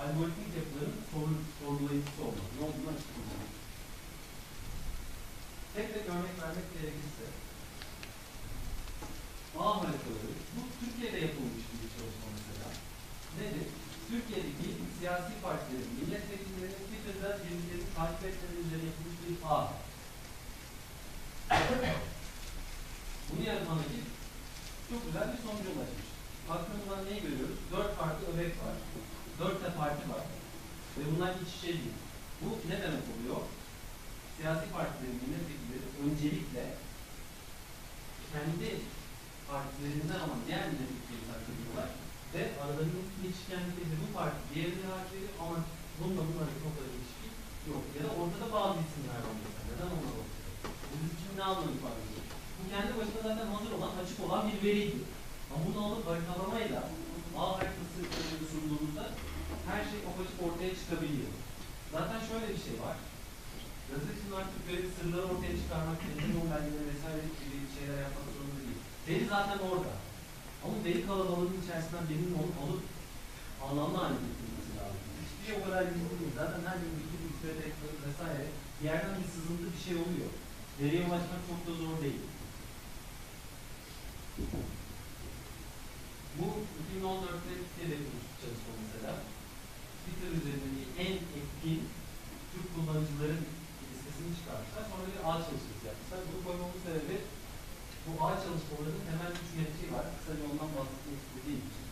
A: algoritmik yapıların sorun, sorgulayıcısı olmak. Ne olduğunu açıklamak. Tek tek örnek vermek gerekirse ağ haritaları, bu Türkiye'de yapılmış bir çalışma mesela. Nedir? Türkiye'deki siyasi partilerin, milletvekillerinin Twitter'da birbirlerini takip etmeleri üzerine yapılmış bir ağ. Bunu yaratan ekip çok güzel bir sonuca ulaşmış. Baktığımızda neyi görüyoruz? Dört farklı öbek var. Dört de parti var. Ve bunlar iç içe değil. Bu ne demek oluyor? Siyasi partilerin milletvekilleri öncelikle kendi partilerinden ama diğer milletvekilleri takip ediyorlar ve aralarında ilişkilendiğinde bu parti diğerini takip ediyor ama bununla bununla çok da ilişki yok. Ya da ortada bazı isimler var mesela. Neden onlar ortada? Bu bizim için ne anlam ifade ediyor? Bu kendi başına zaten hazır olan, açık olan bir veriydi. Ama bunu alıp haritalamayla ağ haritası sunduğumuzda her şey apaçık ortaya çıkabiliyor. Zaten şöyle bir şey var. Gazetecinin artık böyle sırları ortaya çıkarmak, kendini o belgeleri vesaire gibi şeyler yapmak zorunda değil. Veri zaten orada. Ama veri kalabalığının içerisinden birinin onu alıp anlamlı hale getirmesi lazım. Hiçbir şey o kadar gizli değil. Zaten her teknoloji vesaire bir yerden bir sızıntı bir şey oluyor. Veriye ulaşmak çok da zor değil. Bu 2014'te Türkiye'de yapılmış bir çalışma mesela. Twitter üzerindeki en etkin Türk kullanıcıların listesini çıkarmışlar. Sonra bir ağ çalışması yapmışlar. Bunu koymamın sebebi bu ağ çalışmalarının temel üç metriği var. Kısaca ondan bahsetmek istediğim için.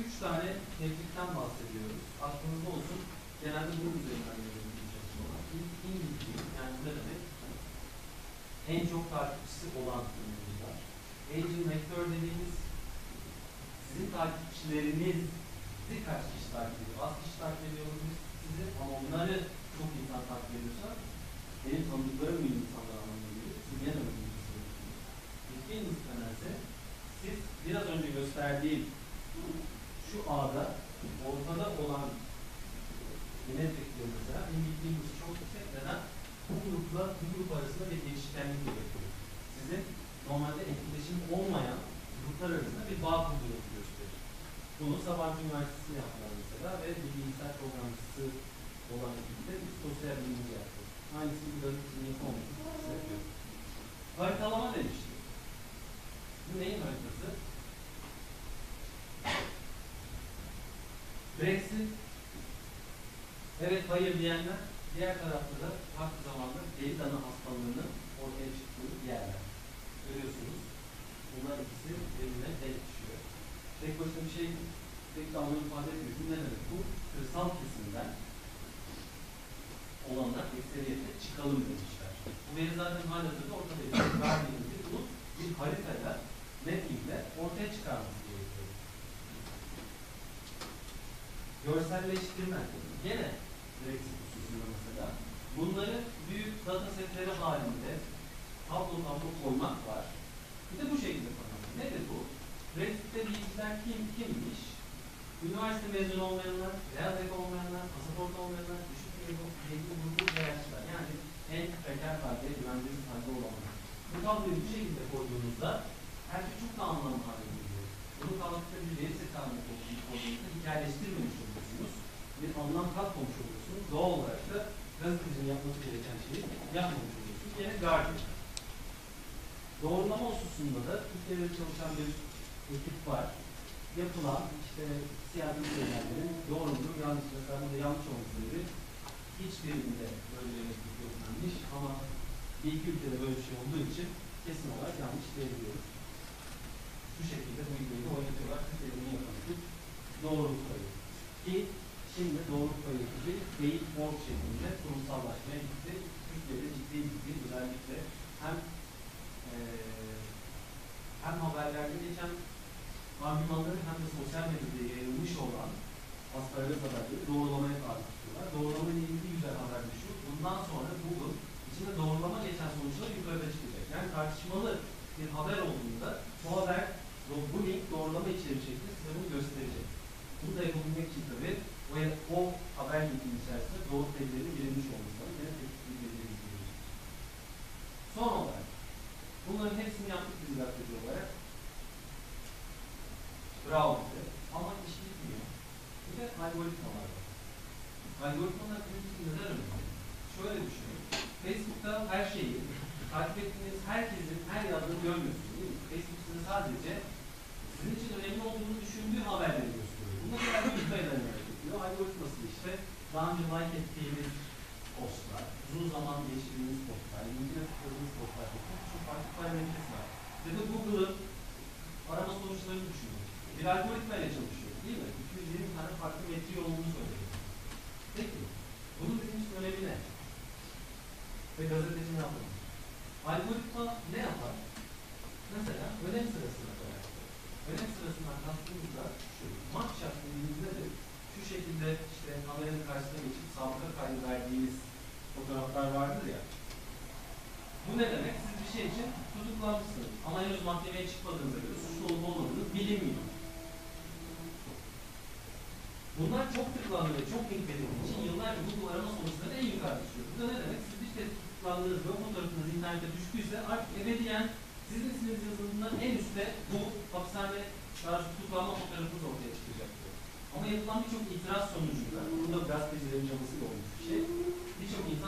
A: Üç tane metrikten bahsediyoruz. Aklınızda olsun. Genelde bunun üzerinden yürütülüyor çalışmalar. İlk İngilizce, yani ne demek? En çok takipçisi olan ünlüler. Angel Vector dediğimiz sizin takipçilerinizi kaç kişi takip ediyor? Az kişi takip ediyoruz biz sizi ama onları çok insan takip ediyorsa benim tanıdıklarım bir insanlar anlamına geliyor. Siz niye böyle düşünüyorsunuz? İlk temelse siz biraz önce gösterdiğim şu ağda ortada olan milletvekili mesela bildiğimiz çok yüksek neden? Bu grupla bu grup arasında bir değişkenlik yaratıyor. Sizin normalde etkileşim olmayan gruplar arasında bir bağ kurduğunuzu gösterir. Bunu Sabancı Üniversitesi'nde yaptılar mesela ve bir bilgisayar programcısı olan ekipte bir sosyal bilimci yaptı. Aynısını bir gazetecinin yapamadığı size yapıyor. Haritalama demişti. Bu neyin haritası? Brexit evet hayır diyenler diğer tarafta da farklı zamanda deli dana hastalığının ortaya çıktığı yerler. Görüyorsunuz. Bunlar ikisi birbirine denk düşüyor. Tek başına bir şey tek de anlam ifade etmiyor. Bu ne demek? Bu kırsal kesimden olanlar ekseriyetle çıkalım demişler. Bu veri zaten hala da ortada verdiğimizde bunu bir haritayla, mappingle ortaya çıkarması gerekiyor. Görselleştirme. Gene Brexit hususunda mesela. Bunları büyük data setleri halinde tablo tablo koymak var. Bir de bu şekilde koymak. Nedir bu? Brexit'te bilgiler kim kimmiş? Üniversite mezunu olmayanlar, beyaz yaka olmayanlar, pasaport olmayanlar, düşük eğitim grubu yaşlılar. Yani en preker halde, güvencesiz halde olanlar. Bu tabloyu bu şekilde koyduğunuzda her şey çok daha anlamlı hale geliyor. Bunu kalkıp bir veri seti haline koyduğunuzda hikayeleştirmemiş oluyorsunuz. Bir anlam katmamış oluyorsunuz. Doğal olarak da gazetecinin yapması gereken şeyi yapmamış oluyorsunuz. Yine Guardian. Doğrulama hususunda da Türkiye'de çalışan bir ekip var. Yapılan işte siyasi şeylerlerin doğru mudur, yanlış mesela burada yanlış olması gibi hiçbirinde böyle mektup yoklanmış ama bir iki ülkede böyle bir şey olduğu için kesin olarak yanlış diyebiliyoruz. Şu şekilde bu bilgiyi oynatıyorlar. Türkiye'de bunu yapamadık. Doğruluk payı. Ki şimdi doğruluk payı gibi değil borç şeklinde kurumsallaşmaya gitti. Türkiye'de ciddi ciddi özellikle hem eee hem haberlerde geçen argümanları hem de sosyal medyada yayılmış olan asparagöz haberleri doğrulamaya tabi. Doğrulama ile ilgili güzel haber de şu. Bundan sonra Google içinde doğrulama geçen sonuçlar yukarıda çıkacak. Yani tartışmalı bir haber olduğunda bu haber bu link doğrulama içeriği şeklinde size bunu gösterecek. Bunu da yapabilmek için tabii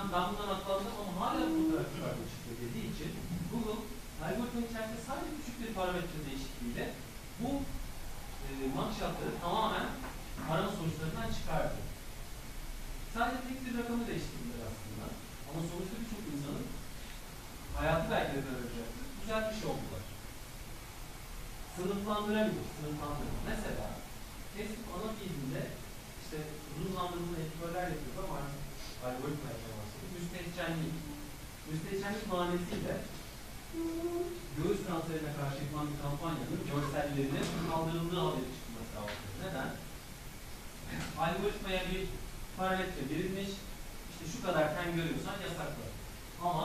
A: insan ben bundan atlandım ama hala bu fotoğraf yukarıda çıkıyor dediği için Google algoritmanın içerisinde sadece küçük bir parametre değişikliğiyle bu e, manşatları tamamen arama sonuçlarından çıkardı. Sadece tek bir rakamı değiştirdiler aslında. Ama sonuçta birçok insanın hayatı belki yerde karacaktır. Düzeltmiş oldular. Sınıflandırabilir, sınıflandırır. Mesela Facebook ana feedinde işte uzun zamandır bunu editörler yapıyor ama algoritma başladı. Müstehcenlik. Müstehcenlik manesiyle göğüs kanserine karşı yapılan bir kampanyanın görsellerinin kaldırıldığı haberi çıkması lazım. Neden? Algoritmaya bir parametre verilmiş, işte şu kadar ten görüyorsan yasakla. Ama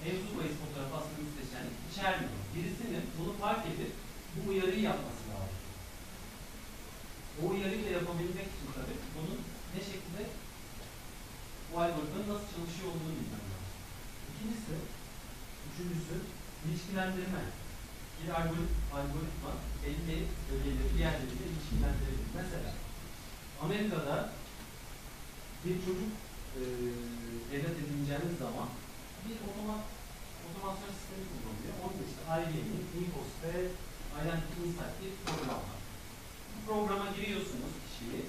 A: mevzu bahis fotoğraf aslında müsteşenlik içermiyor. Birisinin bunu fark edip bu uyarıyı yapması lazım. O uyarıyı da yapabilmek için tabii bunun ne şekilde algoritmanın nasıl çalışıyor olduğunu bilmem. İkincisi, üçüncüsü ilişkilendirme. Bir algorit, algoritma belli ögeleri diğerleriyle ilişkilendirebilir. Mesela Amerika'da bir çocuk e, evlat edineceğiniz zaman bir otoma, otomasyon sistemi kullanılıyor. Onun işte IBM'in Nikos ve Identity Insight diye bir program var. Bu programa giriyorsunuz kişiyi,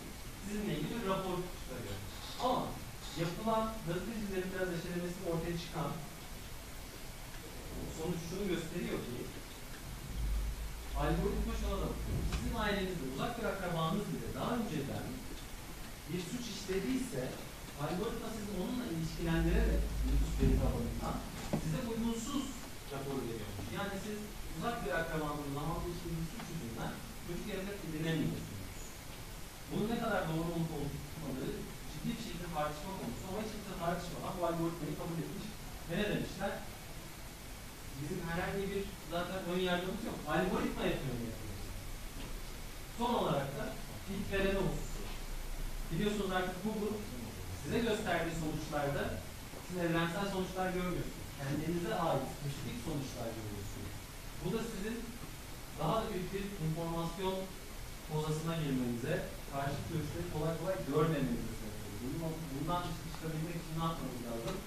A: sizinle ilgili rapor çıkarıyor. Ama yapılan gazetecilerin biraz eşelemesinin ortaya çıkan sonuç şunu gösteriyor ki algoritma şuna da. Sizin ailenizde uzak bir akrabanız bile daha önceden bir suç işlediyse algoritma sizi onunla ilişkilendirerek nüfus veri tabanından size uygunsuz rapor veriyormuş. Yani siz uzak bir akrabanın zamanında işlediği suç yüzünden çocuk evlat edinemiyorsunuz. Bunun ne kadar doğru olup olmadığı ciddi bir tartışma konusu ama hiç kimse bu algoritmayı kabul etmiş. Ve ne demişler? Bizim herhangi bir zaten ön yargımız yok. Algoritma yapıyor mu yapıyor? Son olarak da ilk verene hususu. Biliyorsunuz artık Google size gösterdiği sonuçlarda siz evrensel sonuçlar görmüyorsunuz. Kendinize ait spesifik sonuçlar görüyorsunuz. Bu da sizin daha da büyük bir informasyon pozasına girmenize, karşı görüşleri kolay kolay görmemenize. Bundan çıkabilmek için ne yapmamız lazım?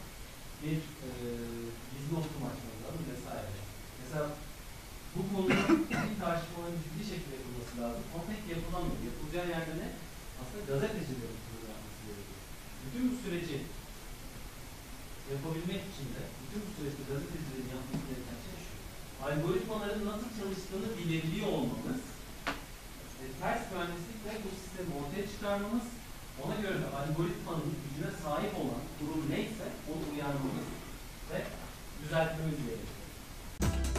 A: Bir e, gizli oturum açmamız lazım vesaire. Mesela bu konuda bir tartışmaların ciddi şekilde yapılması lazım. Ama pek yapılamıyor. Yapılacağı yerde ne? Aslında gazetecilerin bunu yapması gerekiyor. Bütün bu süreci yapabilmek için de, bütün bu süreçte gazetecilerin yapması gereken şey şu. Algoritmaların nasıl çalıştığını bilebiliyor olmamız, e, ters mühendislikle bu sistemi ortaya çıkarmamız, ona göre de algoritmanın gücüne sahip olan kurum neyse onu uyarmamız ve düzeltmemiz gerekiyor.